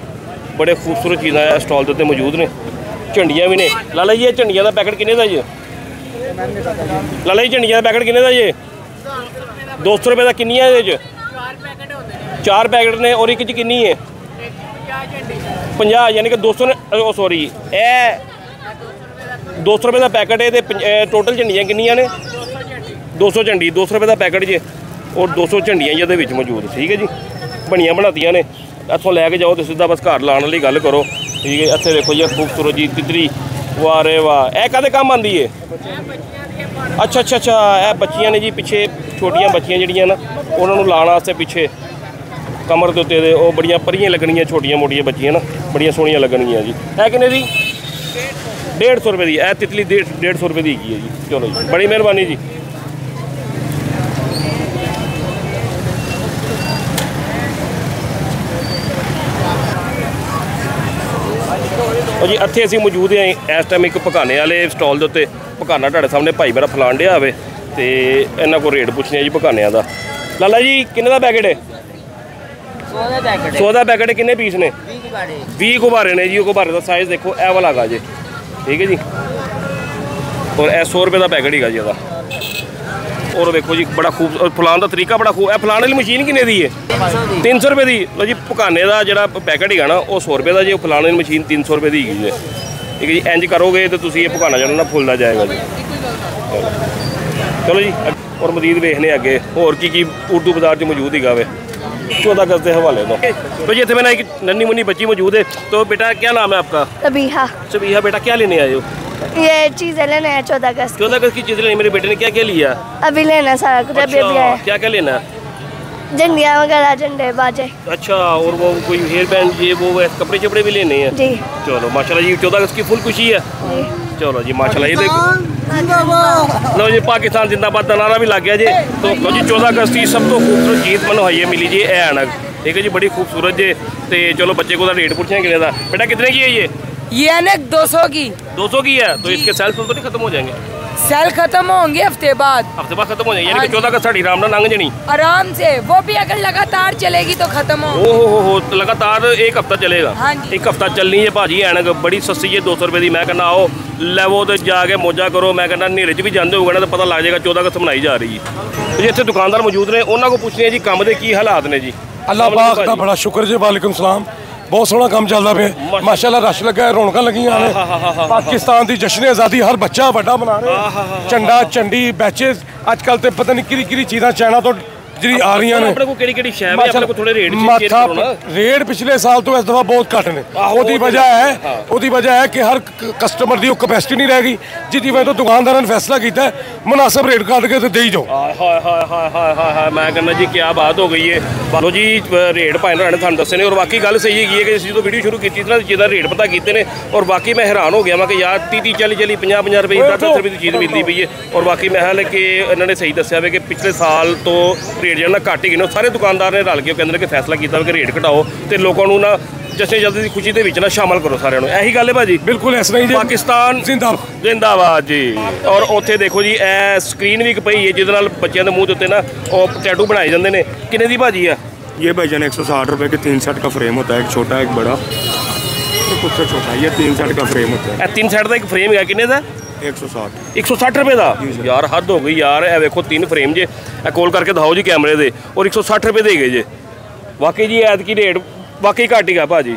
ਬੜੇ ਖੂਬਸੂਰਤ ਚੀਜ਼ਾਂ ਇਸ ਸਟਾਲ ਦੇ ਉੱਤੇ ਮੌਜੂਦ ਨੇ। ਝੰਡੀਆਂ ਵੀ ਨੇ। ਲਾਲਾ ਜੀ, ਇਹ ਝੰਡੀਆਂ ਦਾ ਪੈਕਟ ਕਿੰਨੇ ਦਾ ਜੀ? ਲਾਲਾ ਜੀ, ਝੰਡੀਆਂ ਦਾ ਪੈਕਟ ਕਿੰਨੇ ਦਾ ਜੀ? 200 ਰੁਪਏ ਦਾ ਕਿੰਨੀ ਹੈ ਇਹਦੇ ਚ? ਚਾਰ ਪੈਕਟ ਨੇ ਔਰ ਇੱਕ ਚ ਕਿੰਨੀ ਹੈ 50 ਯਾਨੀ ਕਿ 200 ਨੇ ਉਹ ਸੌਰੀ ਇਹ 200 ਰੁਪਏ ਦਾ ਪੈਕਟ ਹੈ ਤੇ ਟੋਟਲ ਝੰਡੀਆਂ ਕਿੰਨੀਆਂ ਨੇ? 200 ਝੰਡੀ 200 ਰੁਪਏ ਦਾ ਪੈਕਟ ਜੇ। ਔਰ 200 ਝੰਡੀਆਂ ਜਿਹਦੇ ਵਿੱਚ ਮੌਜੂਦ, ਠੀਕ ਹੈ ਜੀ? ਬਣੀਆਂ ਬਣਾਤੀਆਂ ਨੇ। ਇੱਥੋਂ ਲੈ ਕੇ ਜਾਓ ਤੇ ਸਿੱਧਾ ਬਸ ਘਰ ਲਾਉਣ ਵਾਲੀ ਗੱਲ ਕਰੋ। ਠੀਕ ਹੈ, ਇੱਥੇ ਦੇਖੋ ਜੀ ਖੂਬਸੂਰਤ ਜੀ, ਤਿਤਰੀ, ਵਾਹ ਰੇ ਵਾਹ। ਇਹ ਕਾਦੇ ਕੰਮ ਆਂਦੀ ਏ? ਅੱਛਾ ਅੱਛਾ ਅੱਛਾ, ਇਹ ਬੱਚੀਆਂ ਨੇ ਜੀ ਪਿੱਛੇ, ਛੋਟੀਆਂ ਬੱਚੀਆਂ ਜਿਹੜੀਆਂ ਨਾ, ਉਹਨਾਂ ਨੂੰ ਲਾਉਣ ਵਾਸਤੇ ਪਿੱਛੇ। ਕਮਰ ਦੇ ਉੱਤੇ ਦੇ ਉਹ ਬੜੀਆਂ ਪਰੀਆਂ ਲੱਗਣਗੀਆਂ ਛੋਟੀਆਂ ਮੋਟੀਆਂ ਬੱਚੀਆਂ ਨਾ, ਬੜੀਆਂ ਸੋਹਣੀਆਂ ਲੱਗਣਗੀਆਂ ਜੀ। ਇਹ ਕਿੰਨੇ ਦੀ? 150 ਰੁਪਏ ਦੀ, ਇਹ ਤਿਤਲੀ 150 ਰੁਪਏ ਦੀ ਹੈਗੀ ਹੈ ਜੀ। ਚਲੋ ਜੀ, ਬੜੀ ਮਿਹਰਬਾਨੀ ਜੀ। ਉਹ ਜੀ ਇੱਥੇ ਅਸੀਂ ਮੌਜੂਦ ਹਾਂ ਇਸ ਟਾਈਮ ਇੱਕ ਪਕਾਨੇ ਵਾਲੇ ਸਟਾਲ ਦੇ ਉੱਤੇ। ਪਕਾਨਾ ਤੁਹਾਡੇ ਸਾਹਮਣੇ ਭਾਈ ਮੇਰਾ ਫਲਾਣ ਡਿਆ ਹੋਵੇ ਤੇ ਇਹਨਾਂ ਕੋਲ ਰੇਟ ਪੁੱਛਣੇ ਆ ਜੀ ਪਕਾਨਿਆਂ ਦਾ। ਲਾਲਾ ਜੀ ਕਿੰਨੇ ਦਾ ਪੈਕੇਟ? ਹੈ 100 ਦੇ ਪੈਕਟ। 100 ਦਾ ਪੈਕੇਟ ਕਿੰਨੇ ਪੀਸ ਨੇ? 20 ਬਾੜੇ 20 ਗੁਬਾਰੇ ਨੇ ਜੀ ਉਹ ਗੁਬਾਰੇ ਦਾ ਸਾਈਜ਼ ਦੇਖੋ ਇਹ ਵਾਲਾ ਹੈਗਾ ਜੀ। ਠੀਕ ਹੈ ਜੀ। ਔਰ ਇਹ 100 ਰੁਪਏ ਦਾ ਪੈਕੇਟ ਹੈਗਾ ਜੀ ਇਹਦਾ। ਔਰ ਵੇਖੋ ਜੀ ਬੜਾ ਖੂਬ ਔਰ ਫਲਾਣ ਦਾ ਤਰੀਕਾ ਬੜਾ ਖੂਬ ਇਹ ਫਲਾਣ ਵਾਲੀ ਮਸ਼ੀਨ ਕਿੰਨੇ ਦੀ ਹੈ 300 ਦੀ 300 ਰੁਪਏ ਦੀ ਲੋ ਜੀ ਪਕਾਨੇ ਦਾ ਜਿਹੜਾ ਪੈਕੇਟ ਹੈਗਾ ਨਾ ਉਹ 100 ਰੁਪਏ ਦਾ ਜੀ ਉਹ ਫਲਾਣੇ ਦੀ ਮਸ਼ੀਨ 300 ਰੁਪਏ ਦੀ ਹੈਗੀ ਜੀ ਠੀਕ ਹੈ ਜੀ ਇੰਜ ਕਰੋਗੇ ਤੇ ਤੁਸੀਂ ਇਹ ਪਕਾਨਾ ਜਿਹੜਾ ਨਾ ਫੁੱਲਦਾ ਜਾਏਗਾ ਜੀ ਚਲੋ ਜੀ ਔਰ ਮਜ਼ੀਦ ਵੇਖਨੇ ਅੱਗੇ ਹੋਰ ਕੀ ਕੀ ਉਰਦੂ ਬਾਜ਼ਾਰ 'ਚ ਮੌਜੂਦ ਹੈਗਾ ਵੇ 14 अगस्त ਦੇ ਹਵਾਲੇ ਤੋਂ तो जी इतने में ना एक नन्ही मुन्नी बच्ची मौजूद है तो बेटा क्या नाम है आपका तबीहा सबिहा बेटा क्या लेने आए हो ये चीज़ लेना है चौदह अगस्त चौदह अगस्त की चीज़ लेनी मेरे बेटे ने क्या क्या लिया? अभी लेना सारा कुछ अभी अभी अच्छा, आया क्या क्या लेना झंडिया वगैरह झंडे बाजे। अच्छा और वो कोई हेयर बैंड ये वो कपड़े चपड़े भी लेने हैं? जी। चलो माशाल्लाह जी चौदह अगस्त की फुल खुशी है। चलो जी माशाल्लाह ये देखो। लो जी पाकिस्तान जिंदाबाद का नारा भी लग गया जी। तो लो जी चौदह अगस्त की सब तो खूबसूरत चीज़ है मिली जी ऐनक। ठीक है जी बड़ी खूबसूरत जी। तो चलो बच्चे को रेट पूछे कि बेटा कितने की है ये? ये अनेक 200 की 200 की है तो इसके सेल तो नहीं खत्म हो जाएंगे सेल खत्म होंगे हफ्ते बाद हफ्ते बाद खत्म हो जाएंगे यानी कि 14 अगस्त साड़ी राम ना लंघ जनी आराम से वो भी अगर लगातार चलेगी तो खत्म हो ओ हो हो हो तो लगातार एक हफ्ता चलेगा हाँ जी। एक हफ्ता चलनी है भाजी ਐਨਕ ਬੜੀ ਸਸਤੀ ਹੈ 200 ਰੁਪਏ ਦੀ ਮੈਂ ਕਹਿੰਦਾ ਆਓ ਲੈਵੋ ਤੇ ਜਾ ਕੇ ਮੋਜਾ ਕਰੋ ਮੈਂ ਕਹਿੰਦਾ ਹਨੇਰੇ 'ਚ ਵੀ ਜਾਂਦੇ ਹੋਗੇ ਨਾ ਤਾਂ ਪਤਾ ਲੱਗ ਜਾਏਗਾ 14 ਅਗਸਤ ਮਨਾਈ ਜਾ ਰਹੀ ਹੈ ਤੇ ਜੀ ਇੱਥੇ ਦੁਕਾਨਦਾਰ ਮੌਜੂਦ ਨੇ ਉਹਨਾਂ ਕੋਲ ਪੁੱਛਦੇ ਆ ਜੀ ਕੰਮ ਦੇ ਕੀ ਹਾਲਾਤ ਨੇ ਜੀ ਅੱਲਾਹ ਅਸਲਾਮ ਪਾਕ ਦਾ ਭਾਜੀ। ਬੜਾ ਸ਼ੁਕਰ ਜੀ ਵਾਲੇਕੁਮ ਸਲਾਮ ਬਹੁਤ ਸੋਹਣਾ ਕੰਮ ਚੱਲਦਾ ਪਿਆ। ਮਾਸ਼ਾਅੱਲਾ ਰਸ਼ ਲੱਗਾ ਰੌਣਕਾਂ ਲੱਗੀਆਂ ਨੇ। ਪਾਕਿਸਤਾਨ ਦੀ ਜਸ਼ਨ ਆਜ਼ਾਦੀ ਹਰ ਬੱਚਾ ਵੱਡਾ ਮਨਾ ਰਿਹਾ। ਝੰਡਾ ਝੰਡੀ ਬੈਚੇ। ਅੱਜ ਕੱਲ ਤੇ ਪਤਾ ਨਹੀਂ ਕਿਹੜੀ ਕਿਹੜੀ ਚੀਜ਼ਾਂ ਚਾਈਨਾ ਤੋਂ ਜਿਹੜੀ ਆ ਰਹੀਆਂ ਨੇ। ਆਪਣੇ ਕੋਲ ਕਿਹੜੀ ਕਿਹੜੀ ਸ਼ੈ ਹੈ ਆਪਣੇ ਕੋਲ ਥੋੜੇ ਰੇਟ ਚੇਂਜ ਮਾਥਾ ਕਰੋ ਨਾ ਰੇਟ ਪਿਛਲੇ ਸਾਲ ਤੋਂ ਇਸ ਦਫਾ ਬਹੁਤ ਘੱਟ ਨੇ। ਉਹਦੀ ਵਜ੍ਹਾ ਹੈ। ਉਹਦੀ ਵਜ੍ਹਾ ਹੈ ਕਿ ਹਰ ਕਸਟਮਰ ਦੀ ਉਹ ਕਪੈਸਿਟੀ ਨਹੀਂ ਰਹਿ ਗਈ ਜਿਹਦੀ ਵਜ੍ਹਾ ਤੋਂ ਦੁਕਾਨਦਾਰਾਂ ਨੇ ਫੈਸਲਾ ਕੀਤਾ ਮੁਨਾਸਬ ਰੇਟ ਕੱਢ ਕੇ ਤੇ ਦੇਈ ਜਾਓ। ਹਾਏ ਹਾਏ ਹਾਏ ਹਾਏ ਹਾਏ ਮੈਂ ਕਹਿੰਦਾ ਜੀ ਕੀ ਬਾਤ ਹੋ ਗਈ ਹੈ ਬਾਲੋ ਜੀ ਰੇਟ ਭਾਈ ਨੇ ਤੁਹਾਨੂੰ ਦੱਸੇ ਨੇ ਔਰ ਬਾਕੀ ਗੱਲ ਸਹੀ ਹੈਗੀ ਹੈ ਕਿ ਜਦੋਂ ਵੀਡੀਓ ਸ਼ੁਰੂ ਕੀਤੀ ਸੀ ਨਾ ਜਿਹਦਾ ਰੇਟ ਪਤਾ ਕੀਤੇ ਨੇ ਔਰ ਬਾਕੀ ਮੈਂ ਹੈਰਾਨ ਹੋ ਗਿਆ ਮੈਂ ਕਿ ਯਾਰ 30 30 40 40 50 50 ਰੁਪਏ 10 10 ਰੁਪਏ ਦੀ ਚੀਜ਼ ਮਿਲਦੀ ਪਈ ਹੈ ਔਰ ਬਾਕੀ ਮੈਂ ਹਾਲੇ ਕਿ ਇਹਨਾਂ ਨੇ ਸਹੀ ਦੱਸਿਆ ਵੇ ਕਿ ਪਿਛਲੇ ਸਾਲ ਤੋਂ ਰੇਟ ਜਿਹੜਾ ਘੱਟ ਹੀ ਗਿਨੋ ਸਾਰੇ ਦੁਕਾਨਦਾਰ ਨੇ ਰਲ ਕੇ ਉਹ ਕਹਿੰਦੇ ਨੇ ਕਿ ਫੈਸਲਾ ਕੀਤਾ ਕਿ ਰੇਟ ਘਟਾਓ ਤੇ ਲੋਕਾਂ ਨੂੰ ਨਾ ਜਸ਼ਨ ਜਲਦੀ ਦੀ ਖੁਸ਼ੀ ਦੇ ਵਿੱਚ ਨਾ ਸ਼ਾਮਲ ਕਰੋ ਸਾਰਿਆਂ ਨੂੰ। ਇਹੀ ਗੱਲ ਹੈ ਭਾਜੀ? ਬਿਲਕੁਲ ਇਸ ਤਰ੍ਹਾਂ ਹੀ ਪਾਕਿਸਤਾਨ ਜ਼ਿੰਦਾਬਾਦ। ਜ਼ਿੰਦਾਬਾਦ ਜੀ। ਔਰ ਉੱਥੇ ਦੇਖੋ ਜੀ ਇਹ ਸਕਰੀਨ ਵੀ ਇੱਕ ਪਈ ਹੈ ਜਿਹਦੇ ਨਾਲ ਬੱਚਿਆਂ ਦੇ ਮੂੰਹ ਦੇ ਉੱਤੇ ਨਾ ਉਹ ਟੈਟੂ ਬਣਾਏ ਜਾਂਦੇ ਨੇ। ਕਿੰਨੇ ਦੀ ਭਾਜੀ ਆ? ये भाईजान एक सौ साठ रुपये के तीन सेट का फ्रेम होता है एक छोटा एक बड़ा तो कुछ छोटा ये तीन सेट का फ्रेम होता है तीन सेट का एक फ्रेम है कितने का 160 160 ਰੁਪਏ ਦਾ? ਯਾਰ ਹੱਦ ਹੋ ਗਈ ਯਾਰ ਇਹ ਵੇਖੋ ਤਿੰਨ ਫਰੇਮ ਜੇ। ਇਹ ਕੋਲ ਕਰਕੇ ਦਿਖਾਓ ਜੀ ਕੈਮਰੇ ਦੇ। ਔਰ 160 ਰੁਪਏ ਦੇ ਗਏ ਜੇ। ਵਾਕਈ ਜੀ ਐਤ ਕੀ ਰੇਟ ਵਾਕਈ ਘੱਟ ਹੀ ਗਾ ਭਾਜੀ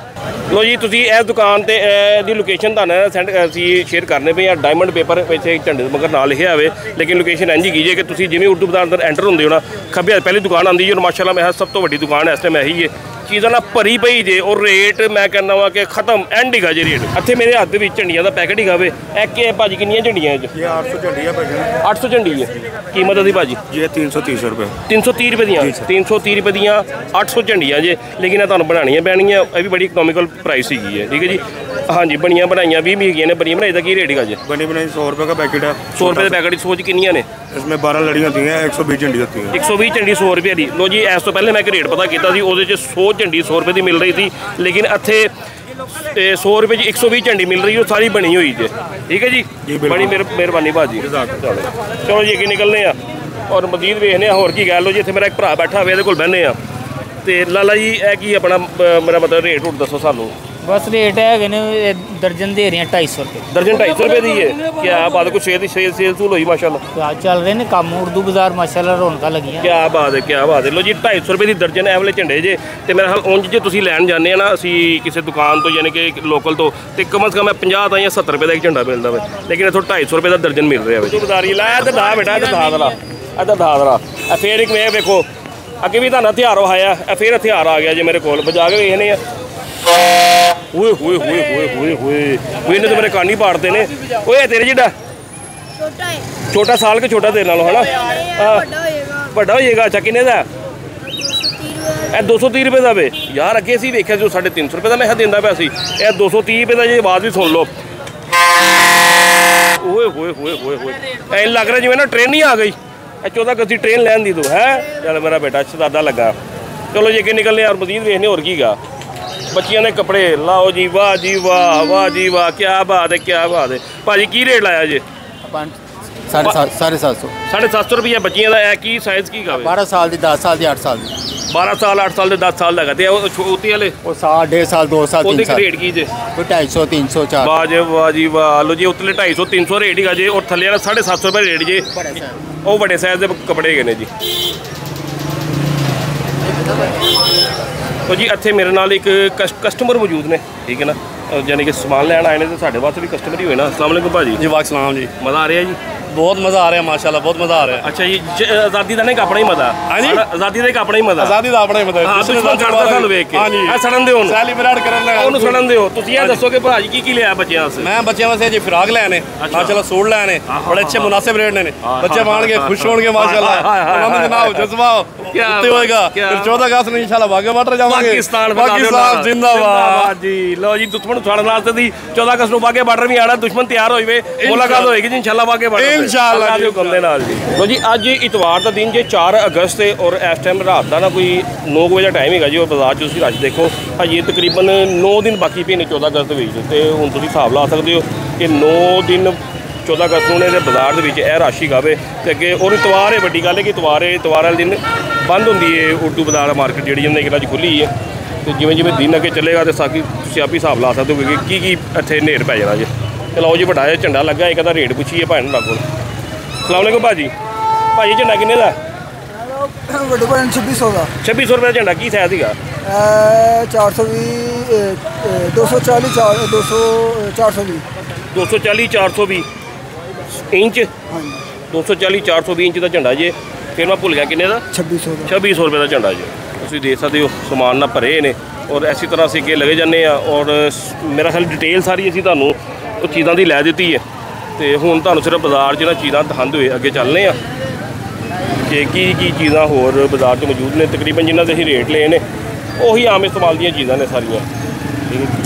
ਲੋ ਜੀ ਤੁਸੀਂ ਇਸ ਦੁਕਾਨ ਤੇ ਇਹ ਦੀ ਲੋਕੇਸ਼ਨ ਤੁਹਾਨੂੰ ਸੈਂਡ ਅਸੀਂ ਸ਼ੇਅਰ ਕਰਨੇ ਪਏ ਆ। ਡਾਇਮੰਡ ਪੇਪਰ ਇੱਥੇ ਝੰਡੇ ਦੇ ਮਗਰ ਨਾਲ ਲਿਖਿਆ ਹੋਵੇ। ਲੇਕਿਨ ਲੋਕੇਸ਼ਨ ਇੰਜ ਹੀ ਜੇ ਕਿ ਤੁਸੀਂ ਜਿਵੇਂ ਉਰਦੂ ਬਾਜ਼ਾਰ ਅੰਦਰ ਐਂਟਰ ਹੁੰਦੇ ਹੋ ਨਾ ਖੱਬੇ ਪਹਿਲੀ ਦੁਕਾਨ ਆਂਦੀ ਜੀ ਔਰ ਮਾਸ਼ਾਅੱਲਾ ਮੈਂ ਸਭ ਤੋਂ ਵੱਡੀ ਦੁਕਾਨ ਇਸ ਟਾਈਮ ਇਹੀ ਹੈ ਚੀਜ਼ਾਂ ਨਾਲ ਭਰੀ ਪਈ ਜੇ ਔਰ ਰੇਟ ਮੈਂ ਕਹਿੰਦਾ ਵਾਂ ਕਿ ਖਤਮ ਐਂਡ ਹੀਗਾ ਜੇ ਰੇਟ ਇੱਥੇ ਮੇਰੇ ਹੱਥ ਦੇ ਵਿੱਚ ਝੰਡੀਆਂ ਦਾ ਪੈਕਟ ਹੀਗਾ ਵੇ ਇਹ ਕਿ ਭਾਜੀ ਕਿੰਨੀਆਂ ਝੰਡੀਆਂ ਇਹ 'ਚ ये आठ सौ झंडी है भाईजान 800 ਝੰਡੀ ਹੈ ਕੀਮਤ ਉਹਦੀ ਭਾਜੀ ये तीन सौ तीस रुपये 330 ਰੁਪਏ ਦੀਆਂ 330 ਰੁਪਏ ਦੀਆਂ 800 ਝੰਡੀਆਂ ਜੇ ਲੇਕਿਨ ਇਹ ਤੁਹਾਨੂੰ ਬਣਾਉਣੀਆਂ ਪੈਣਗੀਆਂ ਇਹ ਵੀ ਬੜੀ ਇਕਨੋਮਿਕਲ ਪ੍ਰਾਈਸ ਹੈਗੀ ਹੈ ਠੀਕ ਹੈ ਜੀ ਹਾਂਜੀ ਬਣੀਆਂ ਬਣਾਈਆਂ ਵੀ ਵੀ ਹੈਗੀਆਂ ਨੇ ਬਣੀਆਂ ਬਣਾਈ ਦਾ ਕੀ ਰੇਟ ਹੈਗਾ ਜੀ बनी बनाई सौ रुपये का पैकेट है 100 ਰੁਪਏ ਦੇ ਪੈਕਟ ਦੀ ਸੋਚ ਕਿੰਨੀਆਂ ਨੇ इसमें बारह लड़ियाँ होती हैं एक सौ बीस झंडी होती हैं 120 ਝੰਡੀ 100 ਰੁਪਏ ਦੀ ਲੋ ਜੀ ਇਸ ਤੋਂ ਪਹਿਲੇ ਮੈਂ ਇੱਕ ਰੇਟ ਪਤਾ ਕੀਤਾ ਸੀ ਉਹਦੇ 'ਚ 100 ਝੰਡੀ 100 ਰੁਪਏ ਦੀ ਮਿਲ ਰਹੀ ਸੀ ਲੇਕਿਨ ਇੱਥੇ ਤੇ 100 ਰੁਪਏ 'ਚ 120 ਝੰਡੀ ਮਿਲ ਰਹੀ ਉਹ ਸਾਰੀ ਬਣੀ ਹੋਈ ਜੇ। ਠੀਕ ਹੈ ਜੀ। ਬੜੀ ਮਿਹਰ- ਮਿਹਰਬਾਨੀ ਭਾਜੀ। ਚਲੋ ਜੀ ਅੱਗੇ ਨਿਕਲਨੇ ਆ ਔਰ ਮਜ਼ੀਦ ਵੇਖਨੇ ਆ ਹੋਰ ਕੀ ਗੱਲ ਲੋ ਜੀ ਇੱਥੇ ਮੇਰਾ ਇੱਕ ਭਰਾ ਬੈਠਾ ਹੋਇਆ ਇਹਦੇ ਕੋਲ ਬਹਿਨੇ ਆ ਤੇ ਲਾਲਾ ਜੀ ਇਹ ਕੀ ਆਪਣਾ ਮੇਰਾ ਮਤਲਬ ਰੇਟ ਰੂਟ ਦੱਸੋ ਸਾਨੂੰ। ਬਸ ਰੇਟ ਹੈਗੇ ਨੇ ਇਹ ਦਰਜਨ ਦੇ ਰਹੀਆਂ 250 ਰੁਪਏ। ਦਰਜਨ 250 ਰੁਪਏ ਦੀ ਹੈ ਕੀ ਬਾਤ ਕੋਈ ਸੇਲ ਦੀ ਸੇਲ ਸੇਲ ਸੂਲ ਹੋਈ ਮਾਸ਼ਾਅੱਲਾ। ਤੇ ਅੱਜ ਚੱਲ ਰਹੇ ਨੇ ਕੰਮ ਉਰਦੂ ਬਾਜ਼ਾਰ ਮਾਸ਼ਾਅੱਲਾ ਰੌਣਕਾਂ ਲੱਗੀਆਂ। ਕੀ ਬਾਤ ਹੈ ਕੀ ਬਾਤ ਹੈ ਲੋ ਜੀ 250 ਰੁਪਏ ਦੀ ਦਰਜਨ ਐ ਵਾਲੇ ਝੰਡੇ ਜੇ। ਤੇ ਮੇਰਾ ਹਾਲ ਉਂਝ ਜੇ ਤੁਸੀਂ ਲੈਣ ਜਾਂਦੇ ਆ ਨਾ ਅਸੀਂ ਕਿਸੇ ਦੁਕਾਨ ਤੋਂ ਯਾਨੀ ਕਿ ਲੋਕਲ ਤੋਂ ਤੇ ਕਮ ਸੇ ਕਮ 50 ਦਾ ਜਾਂ 70 ਰੁਪਏ ਦਾ ਇੱਕ ਝੰਡਾ ਮਿਲਦਾ ਵੇ। ਲੇਕਿਨ ਇਥੋਂ 250 ਰੁਪਏ ਦਾ ਦਰਜਨ ਮਿਲ ਰਿਹਾ ਵੇ। ਤੂੰ ਬਜ਼ਾਰੀ ਲੈ ਇੱਧਰ ਦਾ ਬੇਟਾ ਇੱਧਰ ਦਾ ਦਲਾ ਇੱਧਰ ਦਾ ਦਲਾ ਆ ਫੇਰ ਇੱਕ ਵੇ ਵੇਖੋ ਅੱਗੇ ਵੀ ਤੁਹਾਨੂੰ ਹਥਿਆਰ ਆਇਆ ਇਹ ਫੇਰ ਹਥਿਆਰ ਆ ਗਿਆ ਜੇ ਮੇਰੇ ਕੋਲ। ਵਜਾ ਕੇ ਵੇਖਨੇ ਆ। ਓਏ ਹੋਏ ਹੋਏ ਹੋਏ ਹੋਏ ਹੋਏ ਓਏ ਇਹਨੇ ਤਾਂ ਮੇਰੇ ਕੰਨ ਪਾੜਦੇ ਨੇ। ਓਏ ਤੇਰੇ ਜਿਹੜਾ ਛੋਟਾ ਹੈ। ਛੋਟਾ ਸਾਲ ਕੇ ਛੋਟਾ ਤੇਰੇ ਨਾਲੋਂ ਹਨਾ? ਵੱਡਾ ਹੋਏਗਾ। ਵੱਡਾ ਹੋਏਗਾ ਅੱਛਾ ਕਿੰਨੇ ਦਾ? ਇਹ 230 ਰੁਪਏ ਦਾ ਵੇ। ਯਾਰ ਅੱਗੇ ਅਸੀਂ ਵੇਖਿਆ ਜੋ 350 ਰੁਪਏ ਦਾ ਮੈਂ ਇਹ ਦਿੰਦਾ ਪਿਆ ਸੀ। ਇਹ 230 ਰੁਪਏ ਦਾ ਜੇ ਆਵਾਜ਼ ਵੀ ਸੁਣ ਲਓ। ਓਏ ਹੋਏ ਹੋਏ ਹੋਏ ਹੋਏ। ਐਂ ਲੱਗ ਰਿਹਾ ਜਿਵੇਂ ਨਾ ਟ੍ਰੇਨ ਹੀ ਆ ਗਈ। ਇਹ 14 ਗੱਦੀ ਟ੍ਰੇਨ ਲੈਣ ਦੀ ਤੂੰ ਹੈ? ਚਲ ਮੇਰਾ ਬੇਟਾ ਸ਼ਦਾਦਾ ਲੱਗਾ। ਚਲੋ ਜੇ ਕਿ ਨਿਕਲਨੇ ਔਰ ਮਜ਼ੀਦ ਵੇਖਨੇ ਹੋਰ ਕੀ ਗਾ। ਬੱਚਿਆਂ ਦੇ ਕੱਪੜੇ ਲਾਓ ਜੀ ਵਾਹ ਜੀ ਵਾਹ ਵਾਹ ਜੀ ਵਾਹ ਕੀ ਬਾਤ ਹੈ ਕੀ ਬਾਤ ਹੈ। ਭਾਜੀ ਕੀ ਰੇਟ ਲਾਇਆ ਜੇ? ਸਾਢੇ ਸੱਤ ਸਾਢੇ ਸੱਤ ਸੌ। 750 ਰੁਪਏ ਬੱਚੀਆਂ ਦਾ ਇਹ ਕੀ ਸਾਈਜ਼ ਕੀ ਗਾਵੇ 12 ਸਾਲ ਦੀ 10 ਸਾਲ ਦੀ 8 ਸਾਲ ਦੀ। 12 ਸਾਲ 8 ਸਾਲ ਦੇ 10 ਸਾਲ ਦਾ ਹੈਗਾ। ਤੇ ਉਹ ਛੋਟੀ ਵਾਲੇ? ਉਹ ਸਾਲ ਡੇਢ ਸਾਲ 2 ਸਾਲ ਉਹਦੇ 3 ਕੀ ਸਾਲ। ਰੇਟ ਕੀ ਜੇ? ਕੋਈ 250 300 4 ਵਾਹ ਜੀ ਵਾਹ ਜੀ ਵਾਹ। ਲੋ ਜੀ ਉਤਲੇ 250 300 ਰੇਟ ਹੀਗਾ ਜੇ। ਔਰ ਥੱਲੇ ਵਾਲਾ 750 ਰੁਪਏ ਰੇਟ ਜੇ। ਉਹ ਵੱਡੇ ਸਾਈਜ਼ ਦੇ ਕੱਪੜੇ ਹੈਗੇ ਨੇ ਜੀ। ਤੋ ਜੀ ਇੱਥੇ ਮੇਰੇ ਨਾਲ ਇੱਕ ਕਸ- ਕਸਟਮਰ ਮੌਜੂਦ ਨੇ ਠੀਕ ਹੈ ਨਾ? ਯਾਨੀ ਕਿ ਸਮਾਨ ਲੈਣ ਆਏ ਨੇ ਤੇ ਸਾਡੇ ਵਾਸਤੇ ਵੀ ਕਸਟਮਰ ਹੀ ਹੋਏ ਨਾ। ਅਸਲਾਮ ਵਾਲੇਕੁਮ ਭਾਜੀ। ਜੀ ਵਾਕ ਸਲਾਮ ਜੀ। ਮਜ਼ਾ ਆ ਰਿਹਾ ਜੀ? ਬਹੁਤ ਮਜ਼ਾ ਆ ਰਿਹਾ ਮਾਸ਼ਾਅੱਲਾ ਬਹੁਤ ਮਜ਼ਾ ਆ ਰਿਹਾ। ਅੱਛਾ ਜੀ ਜ- ਆਜ਼ਾਦੀ ਦਾ ਨਾ ਇੱਕ ਆਪਣਾ ਹੀ ਮਜ਼ਾ। ਹਾਂਜੀ? ਆਜ਼ਾਦੀ ਦਾ ਇੱਕ ਆਪਣਾ ਹੀ ਮਜ਼ਾ। ਆਜ਼ਾਦੀ ਦਾ ਆਪਣਾ ਹੀ ਮਤਲਬ ਹਾਂ। ਦੁਸ਼ਮਣ ਛੱਡਦਾ ਸਾਨੂੰ ਵੇਖ ਕੇ। ਹਾਂਜੀ। ਇਹ ਸੜਨ ਦਿਓ ਉਹਨੂੰ। ਸੈਲੀਬ੍ਰੇਟ ਕਰਨ ਲੱਗਾ ਉਹਨੂੰ ਸੜਨ ਦਿਓ। ਤੁਸੀਂ ਇਹ ਦੱਸੋ ਕਿ ਭਾਜੀ ਕੀ ਕੀ ਲਿਆ ਬੱਚਿਆਂ ਵਾਸਤੇ? ਮੈਂ ਬੱਚਿਆਂ ਵਾਸਤੇ ਜੀ ਫਿਰਾਕ ਲੈ ਨੇ। ਮਾਸ਼ਾਅੱਲਾ ਸੂਟ ਲੈ ਨੇ। ਬੜੇ ਅੱਛੇ ਮੁਨਾਸਿਬ ਰੇਟ ਨੇ ਬੱਚੇ ਪਾਣਗੇ ਖੁਸ਼ ਹੋਣਗੇ ਮਾਸ਼ਾਅੱਲਾ। ਉਹਨਾਂ ਦੇ ਨਾਮ ਜਜ਼ਬਾ ਕਿਆ ਉੱਤੇ ਹੋਏਗਾ। ਕਿਆ ਫਿਰ 14 ਅਗਸਤ ਨੂੰ ਇਨਸ਼ਾਅੱਲਾ ਬਾਗੇ ਬਾਰਡਰ ਜਾਵਾਂਗੇ। ਪਾਕਿਸਤਾਨ ਦਿਓ ਪਾਕਿਸਤਾਨ ਨਾਲ। ਜਿੰਦਾਬਾਦ। ਜੀ। ਲਓ ਜੀ ਦੁਸ਼ਮਣ ਨੂੰ ਛਾੜਨ ਵਾਸਤੇ ਦੀ 14 ਅਗਸਤ ਨੂੰ ਬਾਗੇ ਬਾਰਡਰ ਵੀ ਆਣਾ। ਦੁਸ਼ਮਣ ਤਿਆਰ ਹੋਈ ਵੇ। ਮੁਲਾਕਾਤ ਹੋਏਗੀ ਜੀ ਇਨਸ਼ਾਅੱਲਾ ਬਾਰਡਰ ਤੇ। ਇਨਸ਼ਾਅੱਲਾ ਜੀ। ਹੁਕਮ ਦੇ ਨਾਲ ਜੀ। ਲਓ ਜੀ ਅੱਜ ਇਤਵਾਰ ਦਾ ਦਿਨ ਜੇ 4 ਅਗਸਤ ਹੈ ਔਰ ਇਸ ਟਾਈਮ ਰਾਤ ਦਾ ਨਾ ਕੋਈ 9 ਵਜੇ ਦਾ ਟਾਈਮ ਹੈਗਾ ਜੀ ਔਰ ਬਾਜ਼ਾਰ 'ਚ ਤੁਸੀਂ ਰਸ਼ ਦੇਖੋ ਹਜੇ ਤਕਰੀਬਨ 9 ਦਿਨ ਬਾਕੀ ਪਏ ਨੇ 14 ਅਗਸਤ ਵਿੱਚ। ਤੇ ਹੁਣ ਤੁਸੀਂ ਹਿਸਾਬ ਲਾ ਸਕਦੇ ਹੋ ਕਿ 9 ਦਿਨ 14 ਅਗਸਤ ਨੂੰ ਇਹਦੇ ਬਾਜ਼ਾਰ ਦੇ ਵਿੱਚ ਇਹ ਰਾਸ਼ੀ ਗਾਵੇ। ਤੇ ਅੱਗੇ ਔਰ ਇਤਵਾਰ ਹੈ ਵੱਡੀ ਗੱਲ ਹੈ ਕਿ ਇਤਵਾਰ ਹੈ ਇਤਵਾਰ ਵਾਲੇ ਦਿਨ ਬੰਦ ਹੁੰਦੀ ਹੈ ਉਰਦੂ ਬਾਜ਼ਾਰ ਮਾਰਕੀਟ ਜਿਹੜੀ ਜਿਹਨੇ ਕਿ ਅੱਜ ਖੁੱਲੀ ਹੈ। ਤੇ ਜਿਵੇਂ ਜਿਵੇਂ ਦਿਨ ਅੱਗੇ ਚੱਲੇਗਾ ਤੇ ਸਾਕੀ ਤੁਸੀਂ ਆਪ ਹੀ ਹਿਸਾਬ ਲਾ ਸਕਦੇ ਹੋ ਕਿ ਕੀ ਕੀ ਇੱਥੇ ਨੇਰ ਪੈ ਜਾਣਾ ਜੀ। ਚਲੋ ਜੀ ਵੱਡਾ ਜਿਹਾ ਝੰਡਾ ਲੱਗਾ ਇੱਕ ਦਾ ਰੇਟ ਪੁੱਛੀਏ ਭਾਈ ਨਾਲ ਕੋਲ ਸਲਾਮ ਅਲੈਕੁਮ ਭਾਜੀ। ਭਾਜੀ ਝੰਡਾ ਕਿੰਨੇ ਦਾ? ਵੱਡੇ ਬਣ 2600 ਦਾ। 2600 ਰੁਪਏ ਦਾ ਝੰਡਾ ਕੀ ਸਾਈਜ਼ ਸੀਗਾ? ਇਹ 420 240 200 420 240 420 ਇੰਚ? ਹਾਂਜੀ। 240 420 ਇੰਚ ਦਾ ਝੰਡਾ ਜੇ। ਫਿਰ ਮੈਂ ਭੁੱਲ ਗਿਆ ਕਿੰਨੇ ਦਾ? 2600 ਦਾ। 2600 ਰੁਪਏ ਦਾ ਝੰਡਾ ਜੀ। ਤੁਸੀਂ ਦੇਖ ਸਕਦੇ ਹੋ ਸਮਾਨ ਨਾਲ ਭਰੇ ਨੇ। ਔਰ ਐਸੀ ਤਰ੍ਹਾਂ ਅਸੀਂ ਅੱਗੇ ਲਗੇ ਜਾਂਦੇ ਆ। ਔਰ ਮੇਰਾ ਖਿਆਲ ਡਿਟੇਲ ਸਾਰੀ ਅਸੀਂ ਤੁਹਾਨੂੰ ਉਹ ਚੀਜ਼ਾਂ ਦੀ ਲੈ ਦਿੱਤੀ ਹੈ। ਤੇ ਹੁਣ ਤੁਹਾਨੂੰ ਸਿਰਫ ਬਾਜ਼ਾਰ 'ਚ ਇਹਨਾਂ ਚੀਜ਼ਾਂ ਦਿਖਾਉਂਦੇ ਹੋਏ ਅੱਗੇ ਚੱਲਨੇ ਆ ਕਿ ਕੀ ਕੀ ਚੀਜ਼ਾਂ ਹੋਰ ਬਾਜ਼ਾਰ 'ਚ ਮੌਜੂਦ ਨੇ, ਤਕਰੀਬਨ ਜਿਨ੍ਹਾਂ ਦੇ ਅਸੀਂ ਰੇਟ ਲਏ ਨੇ, ਉਹੀ ਆਮ ਇਸਤੇਮਾਲ ਦੀਆਂ ਚੀਜ਼ਾਂ ਨੇ ਸਾਰੀਆਂ। ਠੀਕ ਹੈ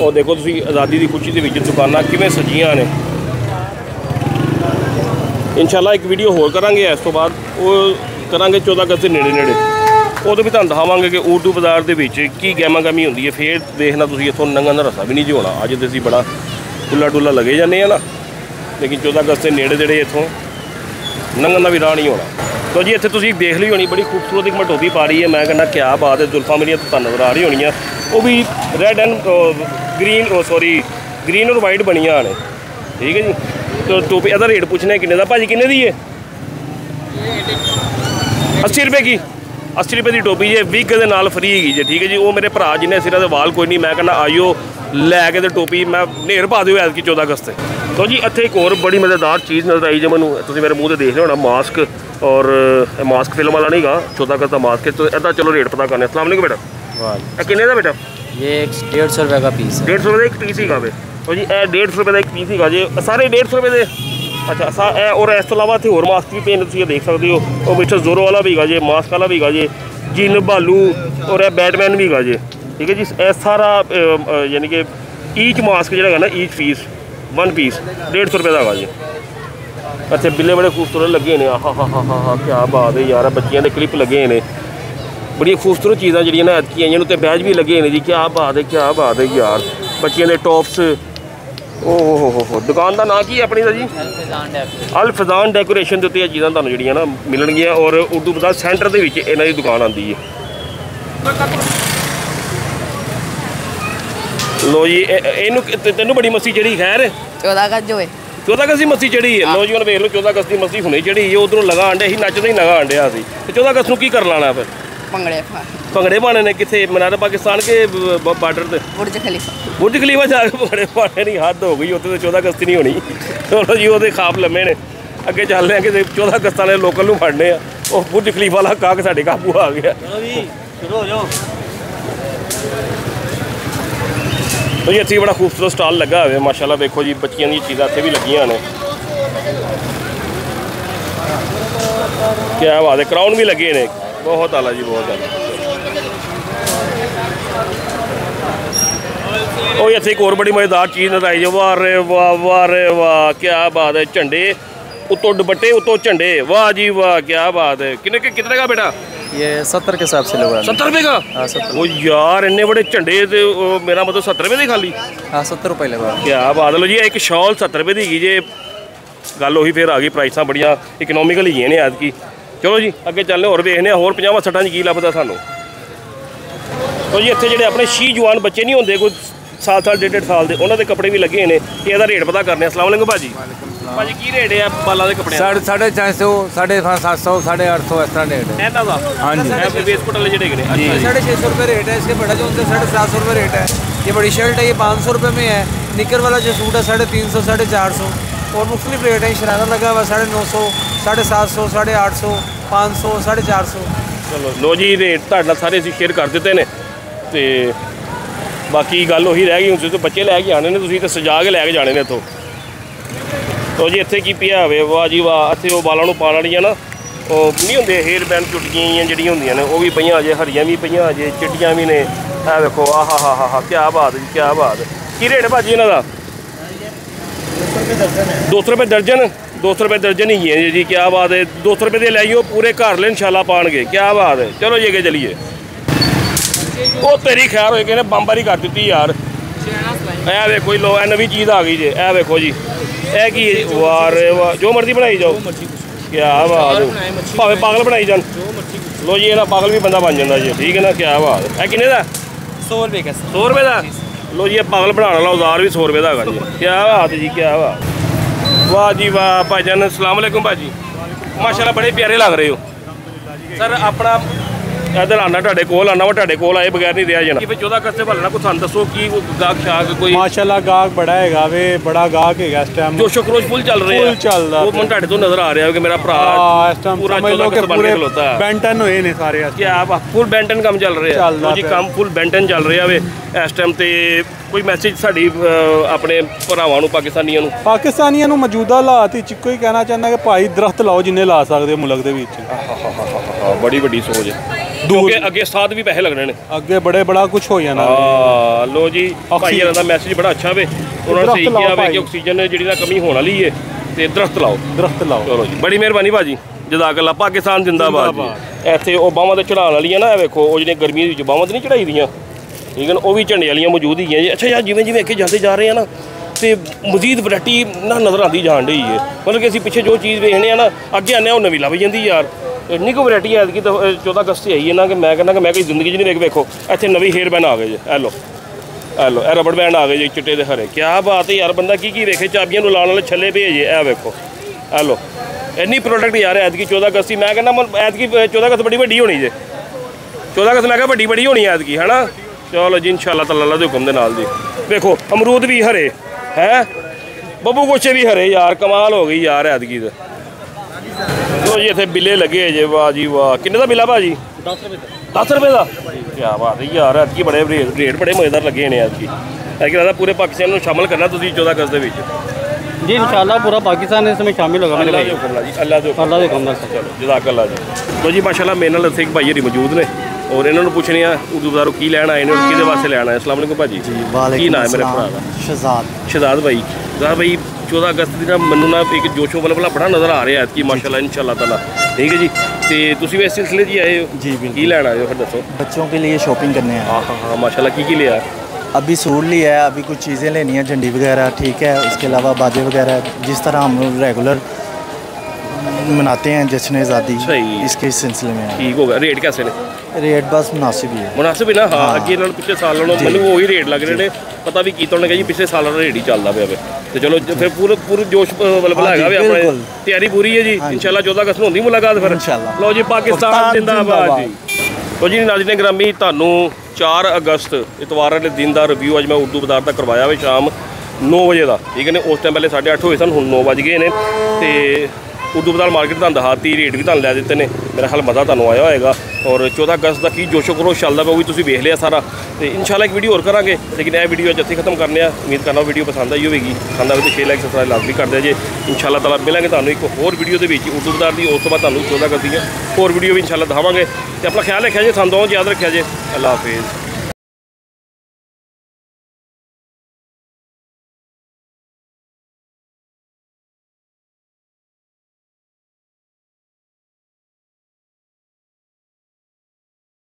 ਉਹ ਦੇਖੋ ਤੁਸੀਂ ਆਜ਼ਾਦੀ ਦੀ ਖੁਸ਼ੀ ਦੇ ਵਿੱਚ ਦੁਕਾਨਾਂ ਕਿਵੇਂ ਸਜੀਆਂ ਨੇ। ਇਨਸ਼ਾਅੱਲਾ ਇੱਕ ਵੀਡੀਓ ਹੋਰ ਕਰਾਂਗੇ, ਇਸ ਤੋਂ ਬਾਅਦ ਉਹ ਕਰਾਂਗੇ 14 ਅਗਸਤ ਦੇ ਨੇੜੇ ਨੇੜੇ ਉਦੋਂ ਵੀ ਤੁਹਾਨੂੰ ਦਿਖਾਵਾਂਗੇ ਕਿ ਉਰਦੂ ਬਾਜ਼ਾਰ ਦੇ ਵਿੱਚ ਕੀ ਗੈਮਾ ਗੈਮੀ ਹੁੰਦੀ ਹੈ। ਫੇਰ ਦੇਖਣਾ ਤੁਸੀਂ ਇੱਥੋਂ ਨੰਗਨ ਦਾ ਰਸਾ ਵੀ ਨਹੀਂ ਜਿਉਣਾ। ਅੱਜ ਤੇ ਅਸੀਂ ਬੜਾ ਟੁੱਲਾ ਡੁੱਲਾ ਲਗੇ ਜਾਂਦੇ ਆ ਨਾ। ਲੇਕਿਨ 14 ਅਗਸਤ ਦੇ ਨੇੜੇ ਜਿਹੜੇ ਇੱਥੋਂ ਲੰਘਣ ਦਾ ਵੀ ਰਾਹ ਨਹੀਂ ਹੋਣਾ। ਤੋ ਜੀ, ਇੱਥੇ ਤੁਸੀਂ ਦੇਖ ਲਈ ਹੋਣੀ, ਬੜੀ ਖੂਬਸੂਰਤ ਇੱਕ ਮੈਂ ਟੋਪੀ ਪਾ ਰਹੀ ਹੈ। ਮੈਂ ਕਹਿੰਦਾ, ਕਿਆ ਬਾਤ ਹੈ, ਜ਼ੁਲਫਾਂ ਮੇਰੀਆਂ ਤੁਹਾਨੂੰ ਨਜ਼ਰ ਆ ਰਹੀ ਹੋਣੀਆਂ। ਉਹ ਵੀ ਰੈੱਡ ਐਂਡ ਗ੍ਰੀਨ ਉਹ ਸੌਰੀ ਗ੍ਰੀਨ ਔਰ ਵਾਈਟ ਬਣੀਆਂ ਨੇ। ਠੀਕ ਹੈ ਜੀ? ਤੋ ਟੋਪੀ, ਇਹਦਾ ਰੇਟ ਪੁੱਛਣਾ ਕਿੰਨੇ ਦਾ? ਭਾਜੀ, ਕਿੰਨੇ ਦੀ ਹੈ? 80 ਰੁਪਏ ਕੀ? 80 ਰੁਪਏ ਦੀ ਟੋਪੀ ਜੇ ਵਿਗ ਦੇ ਨਾਲ ਫ੍ਰੀ ਹੈਗੀ ਜੇ ਠੀਕ ਹੈ ਜੀ ਉਹ ਮੇਰੇ ਭਰਾ ਜਿੰਨੇ ਸਿਰਾਂ ਦੇ ਵਾਲ ਕੋਈ ਨਹੀਂ ਮੈਂ ਕਹਿੰਦਾ ਆਇਓ ਲੈ ਕੇ ਤੇ ਟੋਪੀ ਮੈਂ ਨੇਰ ਪਾ ਦਿਓ ਐਤਕੀ 14 ਅਗਸਤ ਤੇ। ਤੋ ਜੀ ਇੱਥੇ ਇੱਕ ਹੋਰ ਬੜੀ ਮਜ਼ੇਦਾਰ ਚੀਜ਼ ਨਜ਼ਰ ਆਈ ਜੇ ਮੈਨੂੰ ਤੁਸੀਂ ਮੇਰੇ ਮੂੰਹ ਤੇ ਦੇਖ ਰਹੇ ਹੋਣਾ ਮਾਸਕ ਔਰ ਇਹ ਮਾਸਕ ਫਿਲਮ ਵਾਲਾ ਨਹੀਂਗਾ 14 ਅਗਸਤ ਦਾ ਮਾਸਕ ਤੇ ਇਹਦਾ ਚਲੋ ਰੇਟ ਪਤਾ ਕਰਨੇ ਅਸਲਾਮ ਅਲੈਕੁਮ ਬੇਟਾ। ਵਾਹ ਇਹ ਕਿੰਨੇ ਦਾ ਬੇਟਾ? ਇਹ 150 ਰੁਪਏ ਦਾ ਪੀਸ ਹੈ। 150 ਰੁਪਏ ਦਾ ਇੱਕ ਪੀਸ ਹੀਗਾ ਵੇ। ਤੋ ਜੀ ਇਹ 150 ਰੁਪਏ ਦਾ ਇੱਕ ਪੀਸ ਹੀਗਾ ਜੇ ਸਾਰੇ 150 ਰੁਪਏ ਦੇ? ਅੱਛਾ, ਸਾ, ਇਹ ਔਰ ਇਸ ਤੋਂ ਇਲਾਵਾ ਇੱਥੇ ਹੋਰ ਮਾਸਕ ਵੀ ਪਏ ਨੇ, ਤੁਸੀਂ ਇਹ ਦੇਖ ਸਕਦੇ ਹੋ। ਉਹ ਮਿਸਟਰ ਜ਼ੋਰੋ ਵਾਲਾ ਵੀ ਹੈਗਾ ਜੇ ਮਾਸਕ ਵਾਲਾ ਵੀ ਹੈਗਾ ਜੇ ਜਿਨ ਭਾਲੂ ਔਰ ਇਹ ਬੈਟਮੈਨ ਵੀ ਹੈਗਾ ਜੇ। ਠੀਕ ਹੈ ਜੀ, ਇਹ ਸਾਰਾ ਯਾਨੀ ਕਿ ਈਚ ਮਾਸਕ ਜਿਹੜਾ ਹੈਗਾ ਨਾ ਈਚ ਪੀਸ ਵਨ ਪੀਸ 150 ਰੁਪਏ ਦਾ ਹੈਗਾ ਜੀ। ਅੱਛਾ ਬਿੱਲੇ ਬੜੇ ਖੂਬਸੂਰਤ ਲੱਗੇ ਨੇ, ਆਹਾ, ਹਾ ਹਾ ਹਾ ਹਾ ਕੀ ਬਾਤ ਹੈ ਯਾਰ, ਬੱਚਿਆਂ ਦੇ ਕਲਿੱਪ ਲੱਗੇ ਨੇ। ਬੜੀਆਂ ਖੂਬਸੂਰਤ ਚੀਜ਼ਾਂ ਜਿਹੜੀਆਂ ਨਾ ਐਤਕੀ ਆਈਆਂ ਨੂੰ ਤੇ ਬੈਜ ਵੀ ਲੱਗੇ ਨੇ ਜੀ ਕੀ ਬਾਤ ਹੈ ਕੀ ਬਾਤ ਹੈ ਯਾਰ। ਬੱਚਿਆਂ ਦੇ ਟੌਪਸ ਦੁਕਾਨ ਦਾ ਨਾਂ ਕੀ ਹੈ ਆਪਣੀ ਦਾ ਜੀ? ਅਲ ਫਜ਼ਾਨ ਡੈਕੋਰੇਸ਼ਨ ਦੇ ਉੱਤੇ ਇਹ ਚੀਜ਼ਾਂ ਤੁਹਾਨੂੰ ਜਿਹੜੀਆਂ ਨਾ ਮਿਲਣਗੀਆਂ ਔਰ ਉਰਦੂ ਬਾਜ਼ਾਰ ਸੈਂਟਰ ਦੇ ਵਿੱਚ ਇਹਨਾਂ ਦੀ ਦੁਕਾਨ ਆਂਦੀ ਹੈ। ਲੋ ਜੀ ਇਹਨੂੰ ਤੈਨੂੰ ਬੜੀ ਮੱਸੀ ਚੜੀ ਖੈਰ। 14 ਗੱਜ ਹੋਏ। 14 ਅਗਸਤ ਦੀ ਮੱਸੀ ਚੜੀ ਹੈ। ਲੋ ਜੀ ਹੁਣ ਵੇਖ ਲਓ 14 ਅਗਸਤ ਦੀ ਮੱਸੀ ਹੁਣੇ ਚੜੀ ਹੈ। ਉਧਰੋਂ ਲਗਾ ਆਂਡੇ ਸੀ ਨੱਚਦੇ ਹੀ ਲਗਾ ਆਂਡਿਆ ਸੀ। ਤੇ 14 ਅਗਸਤ ਨੂੰ ਕੀ ਕਰ ਲਾਣਾ ਫਿਰ? ਭੰਗੜੇ ਪਾ ਭੰਗੜੇ ਪਾਣੇ ਨੇ ਕਿੱਥੇ? ਮਨਾਰ ਪਾਕਿਸਤਾਨ ਕੇ ਬਾਰਡਰ ਤੇ? Burj Khalifa. ਬੁਰਜ ਖਲੀਫਾ ਜਾ ਕੇ ਭੰਗੜੇ ਪਾਣੇ ਨਹੀਂ ਹੱਦ ਹੋ ਗਈ ਉੱਥੇ ਤੇ 14 ਅਗਸਤ ਨਹੀਂ ਹੋਣੀ। ਚਲੋ ਜੀ ਉਹਦੇ ਖਾਬ ਲੰਮੇ ਨੇ। ਅੱਗੇ ਚੱਲਦੇ ਆ ਕਿ 14 ਅਗਸਤ ਵਾਲੇ ਲੋਕਲ ਨੂੰ ਫੜਨੇ ਆ ਉਹ ਬੁਰਜ ਖਲੀਫਾ ਵਾਲਾ ਕਾਕ ਸਾਡੇ ਕਾਬੂ ਆ ਗਿਆ। ਚਲੋ ਜੀ ਸ਼ੁਰੂ ਹੋ ਜਾਓ। ਤੋ ਇੱਥੇ ਬੜਾ ਖੂਬਸੂਰਤ ਸਟਾਲ ਲੱਗਾ ਹੋਵੇ ਮਾਸ਼ਾਅੱਲਾ ਵੇਖੋ ਜੀ ਬੱਚੀਆਂ ਦੀਆਂ ਚੀਜ਼ਾਂ ਇੱਥੇ ਵੀ ਲੱਗੀਆਂ ਨੇ। ਕਿਆ ਬਾਤ ਹੈ ਕਰਾਉਣ ਵੀ ਲੱਗੇ ਨੇ। ਬਹੁਤ ਆਲਾ ਜੀ ਬਹੁਤ ਆਲਾ ਉਹ ਇੱਥੇ ਇੱਕ ਹੋਰ ਬੜੀ ਮਜ਼ੇਦਾਰ ਚੀਜ਼ ਨਜ਼ਰ ਆਈ ਜੋ ਵਾਹ ਰੇ ਵਾਹ ਵਾਹ ਰੇ ਵਾਹ ਕੀ ਬਾਤ ਹੈ ਝੰਡੇ ਉਤੋਂ ਦੁਪੱਟੇ ਉਤੋਂ ਝੰਡੇ ਵਾਹ ਜੀ ਵਾਹ ਕੀ ਬਾਤ ਹੈ ਕਿੰਨੇ ਕਿ ਕਿਤਨੇ ਦਾ ਬੇਟਾ ये सत्तर के हिसाब से लगा 70 ਰੁਪਏ ਦਾ हाँ सत्तर ਉਹ ਯਾਰ ਇੰਨੇ ਬੜੇ ਝੰਡੇ ਤੇ ਉਹ ਮੇਰਾ ਮਤਲਬ 70 ਰੁਪਏ ਦੇ ਖਾਲੀ हाँ सत्तर रुपये लगा ਕਿਆ ਬਾਤ ਲੋ ਜੀ ਇਹ ਇੱਕ ਸ਼ਾਲ 70 ਰੁਪਏ ਦੀ ਹੈਗੀ ਜੇ ਗੱਲ ਉਹੀ ਫੇਰ ਆ ਗਈ ਪ੍ਰਾਈਸਾਂ ਬੜੀਆਂ ਇਕਨੋਮਿਕਲ ਹੀ ਨੇ ਐਤਕੀ ਚਲੋ ਜੀ ਅੱਗੇ ਚੱਲਦੇ ਹੋਰ ਵੇਖਦੇ ਹਾਂ ਹੋਰ 50 60 ਚ ਕੀ ਲੱਭਦਾ ਸਾਨੂੰ ਤੋ ਜੀ ਇੱਥੇ ਜਿਹੜੇ ਆਪਣੇ ਸ਼ੀ ਜਵਾਨ ਬੱਚੇ ਨਹੀਂ ਹੁੰਦੇ ਕੋਈ ਸਾਲ ਸਾਲ ਡੇਢ ਡੇਢ ਸਾਲ ਦੇ ਉਹਨਾਂ ਦੇ ਕੱਪੜੇ ਵੀ ਲੱਗੇ ਨੇ ਤੇ ਇਹਦਾ ਰੇਟ ਪਤਾ ਕਰਨੇ ਅਸਲਾਮ ਵਾਲੇਕੁਮ ਭਾਜੀ ਭਾਜੀ ਕੀ ਰੇਟ ਹੈ ਬਾਲਾਂ ਦੇ ਕੱਪੜਿਆਂ ਦਾ ਸਾਢੇ ਚਾਰ ਸੌ ਸਾਢੇ ਸੱਤ ਸੌ ਸਾਢੇ ਅੱਠ ਸੌ ਇਸ ਤਰ੍ਹਾਂ ਰੇਟ ਹੈ ਇਹਨਾਂ ਦਾ ਹਾਂਜੀ। ਇਹ ਵੇਸਕੋਟ ਵਾਲੇ ਜਿਹੜੇ ਹੈਗੇ ਨੇ ਅੱਛਾ ਜੀ साढ़े छः सौ रुपये रेट है इसके बड़ा जो उनसे साढ़े सात सौ रुपये रेट है ये बड़ी शर्ट है ये पाँच सौ रुपये में है निकर वाला जो सूट है साढ़े तीन सौ साढ़े चार सौ और मुख्तलिफ रेट है शरारा लगा हुआ है साढ़े नौ सौ साढ़े सात सौ साढ़े आठ सौ पाँच सौ साढ़े चार सौ ਚਲੋ ਲੋ ਜੀ ਰੇਟ ਤੁਹਾਡੇ ਨਾਲ ਸਾਰੇ ਅਸੀਂ ਸ਼ੇਅਰ ਕਰ ਦਿੱਤੇ ਨੇ ਤੇ ਬਾਕੀ ਗੱਲ ਉਹੀ ਰਹਿ ਗਈ ਹੁਣ ਤੁਸੀਂ ਬੱਚੇ ਲੈ ਕੇ ਆਣੇ ਨੇ ਤੁਸੀਂ ਤੇ ਸਜਾ ਕੇ ਲੈ ਕੇ ਜਾਣੇ ਨੇ ਇੱਥੋਂ ਤੋ ਜੀ ਇੱਥੇ ਕੀ ਪਿਆ ਹੋਵੇ ਵਾਹ ਜੀ ਵਾਹ ਇੱਥੇ ਉਹ ਬਾਲਾਂ ਨੂੰ ਪਾਉਣ ਵਾਲੀਆਂ ਨਾ ਉਹ ਨਹੀਂ ਹੁੰਦੇ ਹੇਅਰ ਬੈਂਡ ਚੁਟਕੀਆਂ ਜਿਹੀਆਂ ਜਿਹੜੀਆਂ ਹੁੰਦੀਆਂ ਨੇ ਉਹ ਵੀ ਪਈਆਂ ਅਜੇ ਹਰੀਆਂ ਵੀ ਪਈਆਂ ਅਜੇ ਚਿੱਟੀਆਂ ਵੀ ਨੇ ਇਹ ਵੇਖੋ ਆਹਾ ਹਾ ਹਾ ਹਾ ਕੀ ਬਾਤ ਜੀ ਕੀ ਬਾਤ ਕੀ ਰੇਟ ਹੈ ਭਾਜੀ ਇਹਨਾਂ ਦਾ 200 ਰੁਪਏ ਦਰਜਨ 200 ਰੁਪਏ ਦਰਜਨ ਹੀ ਹੈ ਜੀ ਕੀ ਬਾਤ ਹੈ 200 ਰੁਪਏ ਦੇ ਲਾਈਓ ਪੂਰੇ ਘਰ ਲੈ ਇਨਸ਼ਾਅੱਲਾ ਪਾਣਗੇ ਕੀ ਬਾਤ ਹੈ ਚਲੋ ਜੀ ਅੱਗੇ ਚਲੀਏ ਉਹ ਤੇਰੀ ਖੈਰ ਹੋਏ ਕਹਿੰਦੇ ਬੰਬਾਰੀ ਕਰ ਦਿੱਤੀ ਯਾਰ ਇਹ ਵੇਖੋ ਜੀ ਲੋ ਇਹ ਨਵੀਂ ਚੀਜ਼ ਆ ਗਈ ਜੇ ਇਹ ਵੇਖੋ ਜੀ ਇਹ ਕੀ ਹੈ ਜੀ? ਵਾਹ ਰੇ ਵਾਹ ਜੋ ਮਰਜ਼ੀ ਬਣਾਈ ਜਾਓ ਕੀ ਬਾਤ ਹੈ। ਭਾਵੇਂ ਪਾਗਲ ਬਣਾਈ ਜਾਣ ਲੋ ਜੀ ਇਹਦਾ ਪਾਗਲ ਵੀ ਬੰਦਾ ਬਣ ਜਾਂਦਾ ਜੀ ਠੀਕ ਹੈ ਨਾ ਕੀ ਬਾਤ ਹੈ। ਇਹ ਕਿੰਨੇ ਦਾ सौ रुपये का 100 ਰੁਪਏ ਦਾ ਲੋ ਜੀ, ਇਹ ਪਾਗਲ ਬਣਾਉਣ ਵਾਲਾ ਔਜ਼ਾਰ ਵੀ 100 ਰੁਪਏ ਦਾ ਹੈਗਾ ਜੀ। ਕੀ ਬਾਤ ਹੈ ਜੀ ਕੀ ਬਾਤ। ਵਾਹ ਜੀ ਵਾਹ ਭਾਈਜਾਨ ਅਸਲਾਮ ਅਲੈਕੁਮ ਭਾਜੀ। ਮਾਸ਼ਾਅੱਲਾ, ਬੜੇ ਪਿਆਰੇ ਲੱਗ ਰਹੇ ਹੋ। ਸਰ, ਆਪਣਾ ਇਧਰ ਆਣਾ ਤੁਹਾਡੇ ਕੋਲ ਆਣਾ ਵਾ ਤੁਹਾਡੇ ਕੋਲ ਆਏ ਬਗੈਰ ਨਹੀਂ ਰਿਹਾ ਜਾਣਾ। ਕਿ 14 ਅਗਸਤ ਤੇ ਭਲਣਾ ਕੋਈ ਸਾਨੂੰ ਦੱਸੋ ਕੀ ਗਾਹਕ ਸ਼ਾਕ ਕੋਈ ਮਾਸ਼ਾਅੱਲਾ ਗਾਹਕ ਬੜਾ ਹੈਗਾ ਵੇ ਬੜਾ ਗਾਹਕ ਹੈਗਾ ਇਸ ਟਾਈਮ ਜੋਸ਼ੋ ਖਰੋਸ਼ ਫੁੱਲ ਚੱਲ ਰਹੇ। Full ਚੱਲਦਾ। ਉਹ ਮਨ ਤੁਹਾਡੇ ਤੋਂ ਨਜ਼ਰ ਆ ਰਿਹਾ ਕਿ ਮੇਰਾ ਭਰਾ ਹਾਂ ਇਸ ਟਾਈਮ ਪੂਰਾ ਸਮਝ 14 ਲਓ ਕਿ ਕੇ ਪੂਰੇ ਖਲੋਤਾ। ਹੈ ਬੈਂਟਨ ਹੋਏ ਨੇ ਸਾਰੇ ਕੀ ਆਪ ਫੁੱਲ ਬੈਂਟਨ ਕੰਮ ਚੱਲ ਰਿਹਾ। ਜੀ। ਕੰਮ ਫੁੱਲ ਬੈਂਟਨ ਚੱਲ ਰਿਹਾ ਵੇ। ਇਸ ਟਾਈਮ ਤੇ ਕੋਈ ਮੈਸੇਜ ਸਾਡੀ ਆਪਣੇ ਭਰਾਵਾਂ ਨੂੰ ਪਾਕਿਸਤਾਨੀਆਂ ਨੂੰ? ਪਾਕਿਸਤਾਨੀਆਂ ਨੂੰ ਮੌਜੂਦਾ ਹਾਲਾਤ ਵਿੱਚ ਇੱਕੋ ਹੀ ਕਹਿਣਾ ਚਾਹੁੰਦਾ ਕਿ ਭਾਈ ਦਰਖਤ ਲਾਓ ਜਿੰਨੇ ਲਾ ਸਕਦੇ ਹੋ ਮੁਲਕ ਦੇ ਵਿੱਚ। ਹਾਂ ਬੜੀ ਵੱਡੀ ਸੋਚ ਹੈ। ਕਿਉਂਕਿ ਅੱਗੇ ਸਾਧ ਵੀ ਪੈਸੇ ਲੱਗਣੇ ਨੇ। ਅੱਗੇ ਬੜੇ ਬੜਾ ਕੁਝ ਹੋ ਜਾਣਾ। ਹਾਂ ਲੋ ਜੀ ਭਾਈ ਇਹਨਾਂ ਦਾ ਮੈਸੇਜ ਬੜਾ ਅੱਛਾ ਵੇ। ਉਹਨਾਂ ਨੇ ਸਹੀ ਕਿਹਾ ਵੇ। ਕਿ ਆਕਸੀਜਨ ਜਿਹੜੀ ਦਾ ਕਮੀ ਹੋਣ ਵਾਲੀ ਏ ਤੇ ਦਰਖਤ ਲਾਓ। ਦਰਖਤ ਲਾਓ। ਚਲੋ ਜੀ ਬੜੀ ਮਿਹਰਬਾਨੀ ਭਾਜੀ ਜਜ਼ਾਕੱਲਾ ਪਾਕਿਸਤਾਨ ਜਿੰਦਾਬਾਦ ਜੀ। ਇੱਥੇ ਉਹ ਬਾਹਾਂ ਤੇ ਚੜਾਉਣ ਵਾਲੀਆਂ ਨਾ ਇਹ ਵੇਖੋ ਉਹ ਜਿਹੜੀਆਂ ਗਰਮੀਆਂ ਵਿੱਚ ਬਾਹਾਂ ਤੇ ਨਹੀਂ ਚੜਾਈ ਦੀਆਂ ਠੀਕ ਹੈ ਉਹ ਵੀ ਝੰਡੇ ਵਾਲੀਆਂ ਮੌਜੂਦ ਹੀ ਹੈ ਜੀ। ਅੱਛਾ ਯਾਰ ਜਿਵੇਂ ਜਿਵੇਂ ਅੱਗੇ ਜਾਂਦੇ ਜਾ ਰਹੇ ਆ ਨਾ ਤੇ ਮਜ਼ੀਦ ਵੈਰਾਈਟੀ ਨਾ ਨਜ਼ਰ ਆਉਂਦੀ ਜਾਣ ਡਈ ਹੈ ਮਤਲਬ ਕਿ ਅਸੀਂ ਪਿੱਛੇ ਜੋ ਚੀਜ਼ ਵੇਖਨੇ ਆ ਨਾ ਅੱਗੇ ਆਨੇ ਉਹ ਨਵੀਂ ਲੱਭ ਜਾਂਦੀ ਯਾਰ। ਇੰਨੀ ਕੁ ਵੈਰਾਈਟੀ ਐਤਕੀ ਕਿ 14 ਅਗਸਤ ਤੇ ਆਈ ਹੈ ਨਾ ਕਿ ਮੈਂ ਕਹਿੰਦਾ ਕਿ ਮੈਂ ਕੋਈ ਜ਼ਿੰਦਗੀ 'ਚ ਨਹੀਂ ਵੇਖ, ਵੇਖੋ, ਇੱਥੇ ਨਵੀਂ ਹੇਅਰ ਬੈਨ ਆ ਗਏ ਜੇ ਇਹ ਲੋ ਇਹ ਲੋ ਇਹ ਰਬੜ ਬੈਂਡ ਆ ਗਏ ਜੀ, ਚਿੱਟੇ ਦੇ ਹਰੇ। ਕੀ ਬਾਤ ਹੈ ਯਾਰ, ਬੰਦਾ ਕੀ ਕੀ ਵੇਖੇ, ਚਾਬੀਆਂ ਨੂੰ ਲਾਉਣ ਵਾਲੇ ਛੱਲੇ ਭੇਜੇ ਇਹ ਵੇਖੋ ਇਹ ਲੋ ਇੰਨੀ ਪ੍ਰੋਡਕਟ ਯਾਰ ਐਤਕੀ 14 ਅਗਸਤ ਦੀ ਮੈਂ ਕਹਿੰਦਾ ਮਨ- ਐਤਕੀ 14 ਅਗਸਤ ਬੜੀ ਵੱਡੀ ਹੋਣੀ ਜੇ। 14 ਅਗਸਤ ਮੈਂ ਕਿਹਾ ਵੱਡੀ ਵੱਡੀ ਹੋਣੀ ਐਤਕੀ, ਹੈਨਾ? ਚਲੋ ਜੀ, ਇਨਸ਼ਾਅੱਲਾ ਤਾਲਾ ਦੇ ਹੁਕਮ ਦੇ ਨਾਲ ਜੀ ਵੇਖੋ, ਅਮਰੂਦ ਵੀ ਹਰੇ, ਹੈ? ਬੱਬੂ ਗੋਸ਼ੇ ਵੀ ਹਰੇ, ਯਾਰ, ਕਮਾਲ ਹੋ ਗਈ ਯਾਰ ਐਤਕੀ ਤੇ। ਦੇਖੋ ਜੀ ਇੱਥੇ ਬਿੱਲੇ ਲੱਗੇ ਜੇ ਵਾਹ ਜੀ ਵਾਹ। ਕਿੰਨੇ ਦਾ ਬਿੱਲਾ ਭਾਜੀ? 10 ਰੁਪਏ ਦਾ। 10 ਰੁਪਏ ਦਾ? ਕੀ ਬਾਤ ਯਾਰ ਅੱਜ ਕੀ ਬੜੇ ਰੇਟ ਬੜੇ ਮਜ਼ੇਦਾਰ ਲੱਗੇ ਨੇ ਅੱਜ ਕੀ ਕਿ ਲੱਗਦਾ ਪੂਰੇ ਪਾਕਿਸਤਾਨ ਨੂੰ ਸ਼ਾਮਲ ਕਰਨਾ ਤੁਸੀਂ 14 ਅਗਸਤ ਦੇ ਵਿੱਚ। ਜੀ ਇਨਸ਼ਾਅੱਲਾ ਪੂਰਾ ਪਾਕਿਸਤਾਨ ਇਸ ਵਿੱਚ ਸ਼ਾਮਿਲ ਹੋਗਾ ਅੱਲਾ ਦੇ ਜੀ ਅੱਲਾ ਦੇ ਅੱਲਾ ਦੇ ਹੁਕਮ ਨਾਲ ਜਜ਼ਾਕ ਅੱਲਾ ਜੀ। ਤੋ ਜੀ ਮਾਸ਼ਾਅੱਲਾ ਮੇਰੇ ਨਾਲ ਇੱਥੇ ਭਾਈ ਜੀ ਮੌਜੂਦ ਨੇ। ਔਰ ਇਹਨਾਂ ਨੂੰ ਪੁੱਛਣੇ ਆ ਉਰਦੂ ਬਾਜ਼ਾਰੋਂ ਕੀ ਲੈਣ ਆਏ ਨੇ ਕਿਹਦੇ ਵਾਸਤੇ ਲੈਣਾ ਆਏ? ਅਸਲਾਮ ਭਾਜੀ। ਕੀ ਨਾਮ ਹੈ ਮੇਰੇ ਭਰਾ ਦਾ? ਸ਼ਹਜ਼ਾਦ। ਜ਼ਾ ਭਾਈ 14 ਅਗਸਤ ਦੀ ਨਾ ਮੈਨੂੰ ਨਾ ਇੱਕ ਜੋਸ਼ੋ ਬਲਬਲਾ ਬੜਾ ਨਜ਼ਰ ਆ ਰਿਹਾ ਹੈ ਕਿ ਮਾਸ਼ਾਅੱਲਾ ਇਨਸ਼ਾਅੱਲਾ ਤਾਲਾ ਠੀਕ ਹੈ ਜੀ ਤੇ ਤੁਸੀਂ ਵੀ ਇਸ ਸਿਲਸਿਲੇ 'ਚ ਹੀ ਆਏ ਹੋ ਜੀ बिल्कुल ਕੀ ਲੈਣ ਆਏ ਹੋ ਫਿਰ ਦੱਸੋ बच्चों के लिए शॉपिंग करने हैं ਹਾਂ ਹਾਂ ਹਾਂ ਮਾਸ਼ਾਅੱਲਾ ਕੀ ਕੀ ਲਿਆ अभी सूट लिया है अभी कुछ चीज़ें लेनी है झंडी वगैरह ठीक है उसके अलावा बाजे वगैरह जिस तरह हम लोग रेगुलर मनाते हैं जश्न आज़ादी सही। इसके सिलसिले में है। ਠੀਕ ਹੋ ਗਿਆ ਰੇਟ ਕਿਵੇਂ ਨੇ रेट बस मुनासिब ही है ਮੁਨਾਸਿਬ ਹੀ ਨਾ ਹਾਂ ਅੱਗੇ ਨਾਲ ਪਿਛਲੇ ਸਾਲ ਨਾਲੋਂ ਮੈਨੂੰ ਉਹੀ ਰੇਟ ਲੱਗ ਰਹੇ ਨੇ ਪਤਾ ਵੀ ਕੀਤਾ ਉਹਨੇ ਕਿਹਾ ਜੀ ਪਿਛਲੇ ਸਾਲ ਦਾ ਰੇਟ ਹੀ ਚੱਲਦਾ ਪਿਆ ਵੇ ਤੇ ਚਲੋ ਜ- ਫਿਰ ਪੂਰਾ ਪੂਰਾ ਜੋਸ਼ ਬਲਬਲਾ ਹਾਂਜੀ, ਹੈਗਾ ਵੀ ਆਪਣੇ ਬਿਲਕੁਲ। ਤਿਆਰੀ ਪੂਰੀ ਹੈ ਜੀ ਇਨਸ਼ਾਅੱਲਾ 14 ਅਗਸਤ ਨੂੰ ਹੁੰਦੀ ਮੁਲਾਕਾਤ ਫਿਰ ਇਨਸ਼ਾਅੱਲਾ। ਲਓ ਜੀ ਪਾਕਿਸਤਾਨ ਪਾਕਿਸਤਾਨ ਜਿੰਦਾਬਾਦ ਜੀ ਜ਼ਿੰਦਾਬਾਦ। ਲਓ ਜੀ ਨਾਜ਼ਰੀਨ ਗ੍ਰਾਮੀ ਤੁਹਾਨੂੰ 4 ਅਗਸਤ ਇਤਵਾਰ ਵਾਲੇ ਦਿਨ ਦਾ ਰਿਵਿਊ ਅੱਜ ਮੈਂ ਉਰਦੂ ਬਾਜ਼ਾਰ ਦਾ ਕਰਵਾਇਆ ਵੇ ਸ਼ਾਮ 9 ਵਜੇ ਦਾ ਠੀਕ ਹੈ ਨੇ ਉਸ ਟਾਈਮ ਪਹਿਲੇ 8:30 ਹੋਏ ਸਨ ਹੁਣ 9 ਵਜ ਗਏ ਨੇ ਤੇ ਉਰਦੂ ਬਾਜ਼ਾਰ ਮਾਰਕੀਟ ਤੁਹਾਨੂੰ ਦਿਖਾਤੀ ਰੇਟ ਵੀ ਤੁਹਾਨੂੰ ਲੈ ਦਿੱਤੇ ਨੇ। ਮੇਰਾ ਖਿਆਲ ਮਜ਼ਾ ਤੁਹਾਨੂੰ ਆਇਆ ਹੋਏਗਾ। ਔਰ 14 ਅਗਸਤ ਦਾ ਕੀ ਜੋਸ਼ੋ ਖਰੋਸ਼ ਚੱਲਦਾ ਪਿਆ ਉਹ ਵੀ ਤੁਸੀਂ ਵੇਖ ਲਿਆ ਸਾਰਾ। ਤੇ ਇਨਸ਼ਾਅੱਲਾ ਇੱਕ ਵੀਡੀਓ ਹੋਰ ਕਰਾਂਗੇ। ਲੇਕਿਨ ਇਹ ਵੀਡੀਓ ਅੱਜ ਇੱਥੇ ਖਤਮ ਕਰਨੇ ਆ। ਉਮੀਦ ਕਰਨਾ ਵੀਡੀਓ ਪਸੰਦ ਆਈ ਹੋਵੇਗੀ। ਪਸੰਦ ਆਵੇ ਤਾਂ ਸ਼ੇਅਰ ਲਾਈਕ ਸਬਸਕ੍ਰਾਈਬ ਲਾਜ਼ਮੀ ਕਰ ਦਿਆ ਜੇ। ਇਨਸ਼ਾਅੱਲਾ ਤਾਲਾ ਮਿਲਾਂਗੇ ਤੁਹਾਨੂੰ ਇੱਕ ਹੋਰ ਵੀਡੀਓ ਦੇ ਵਿੱਚ ਉਰਦੂ ਬਾਜ਼ਾਰ ਦੀ। ਉਸ ਤੋਂ ਬਾਅਦ ਤੁਹਾਨੂੰ 14 ਅਗਸਤ ਦੀਆਂ ਹੋਰ ਵੀਡੀਓ ਵੀ ਇਨਸ਼ਾਅੱਲਾ ਦਿਖਾਵਾਂਗੇ। ਤੇ ਆਪਣਾ ਖਿਆਲ ਰੱਖਿਆ ਜੇ, ਸਾਨੂੰ ਦੋ ਯਾਦ ਰੱਖਿਆ ਜੇ। ਅੱਲਾ ਹਾਫਿਜ਼।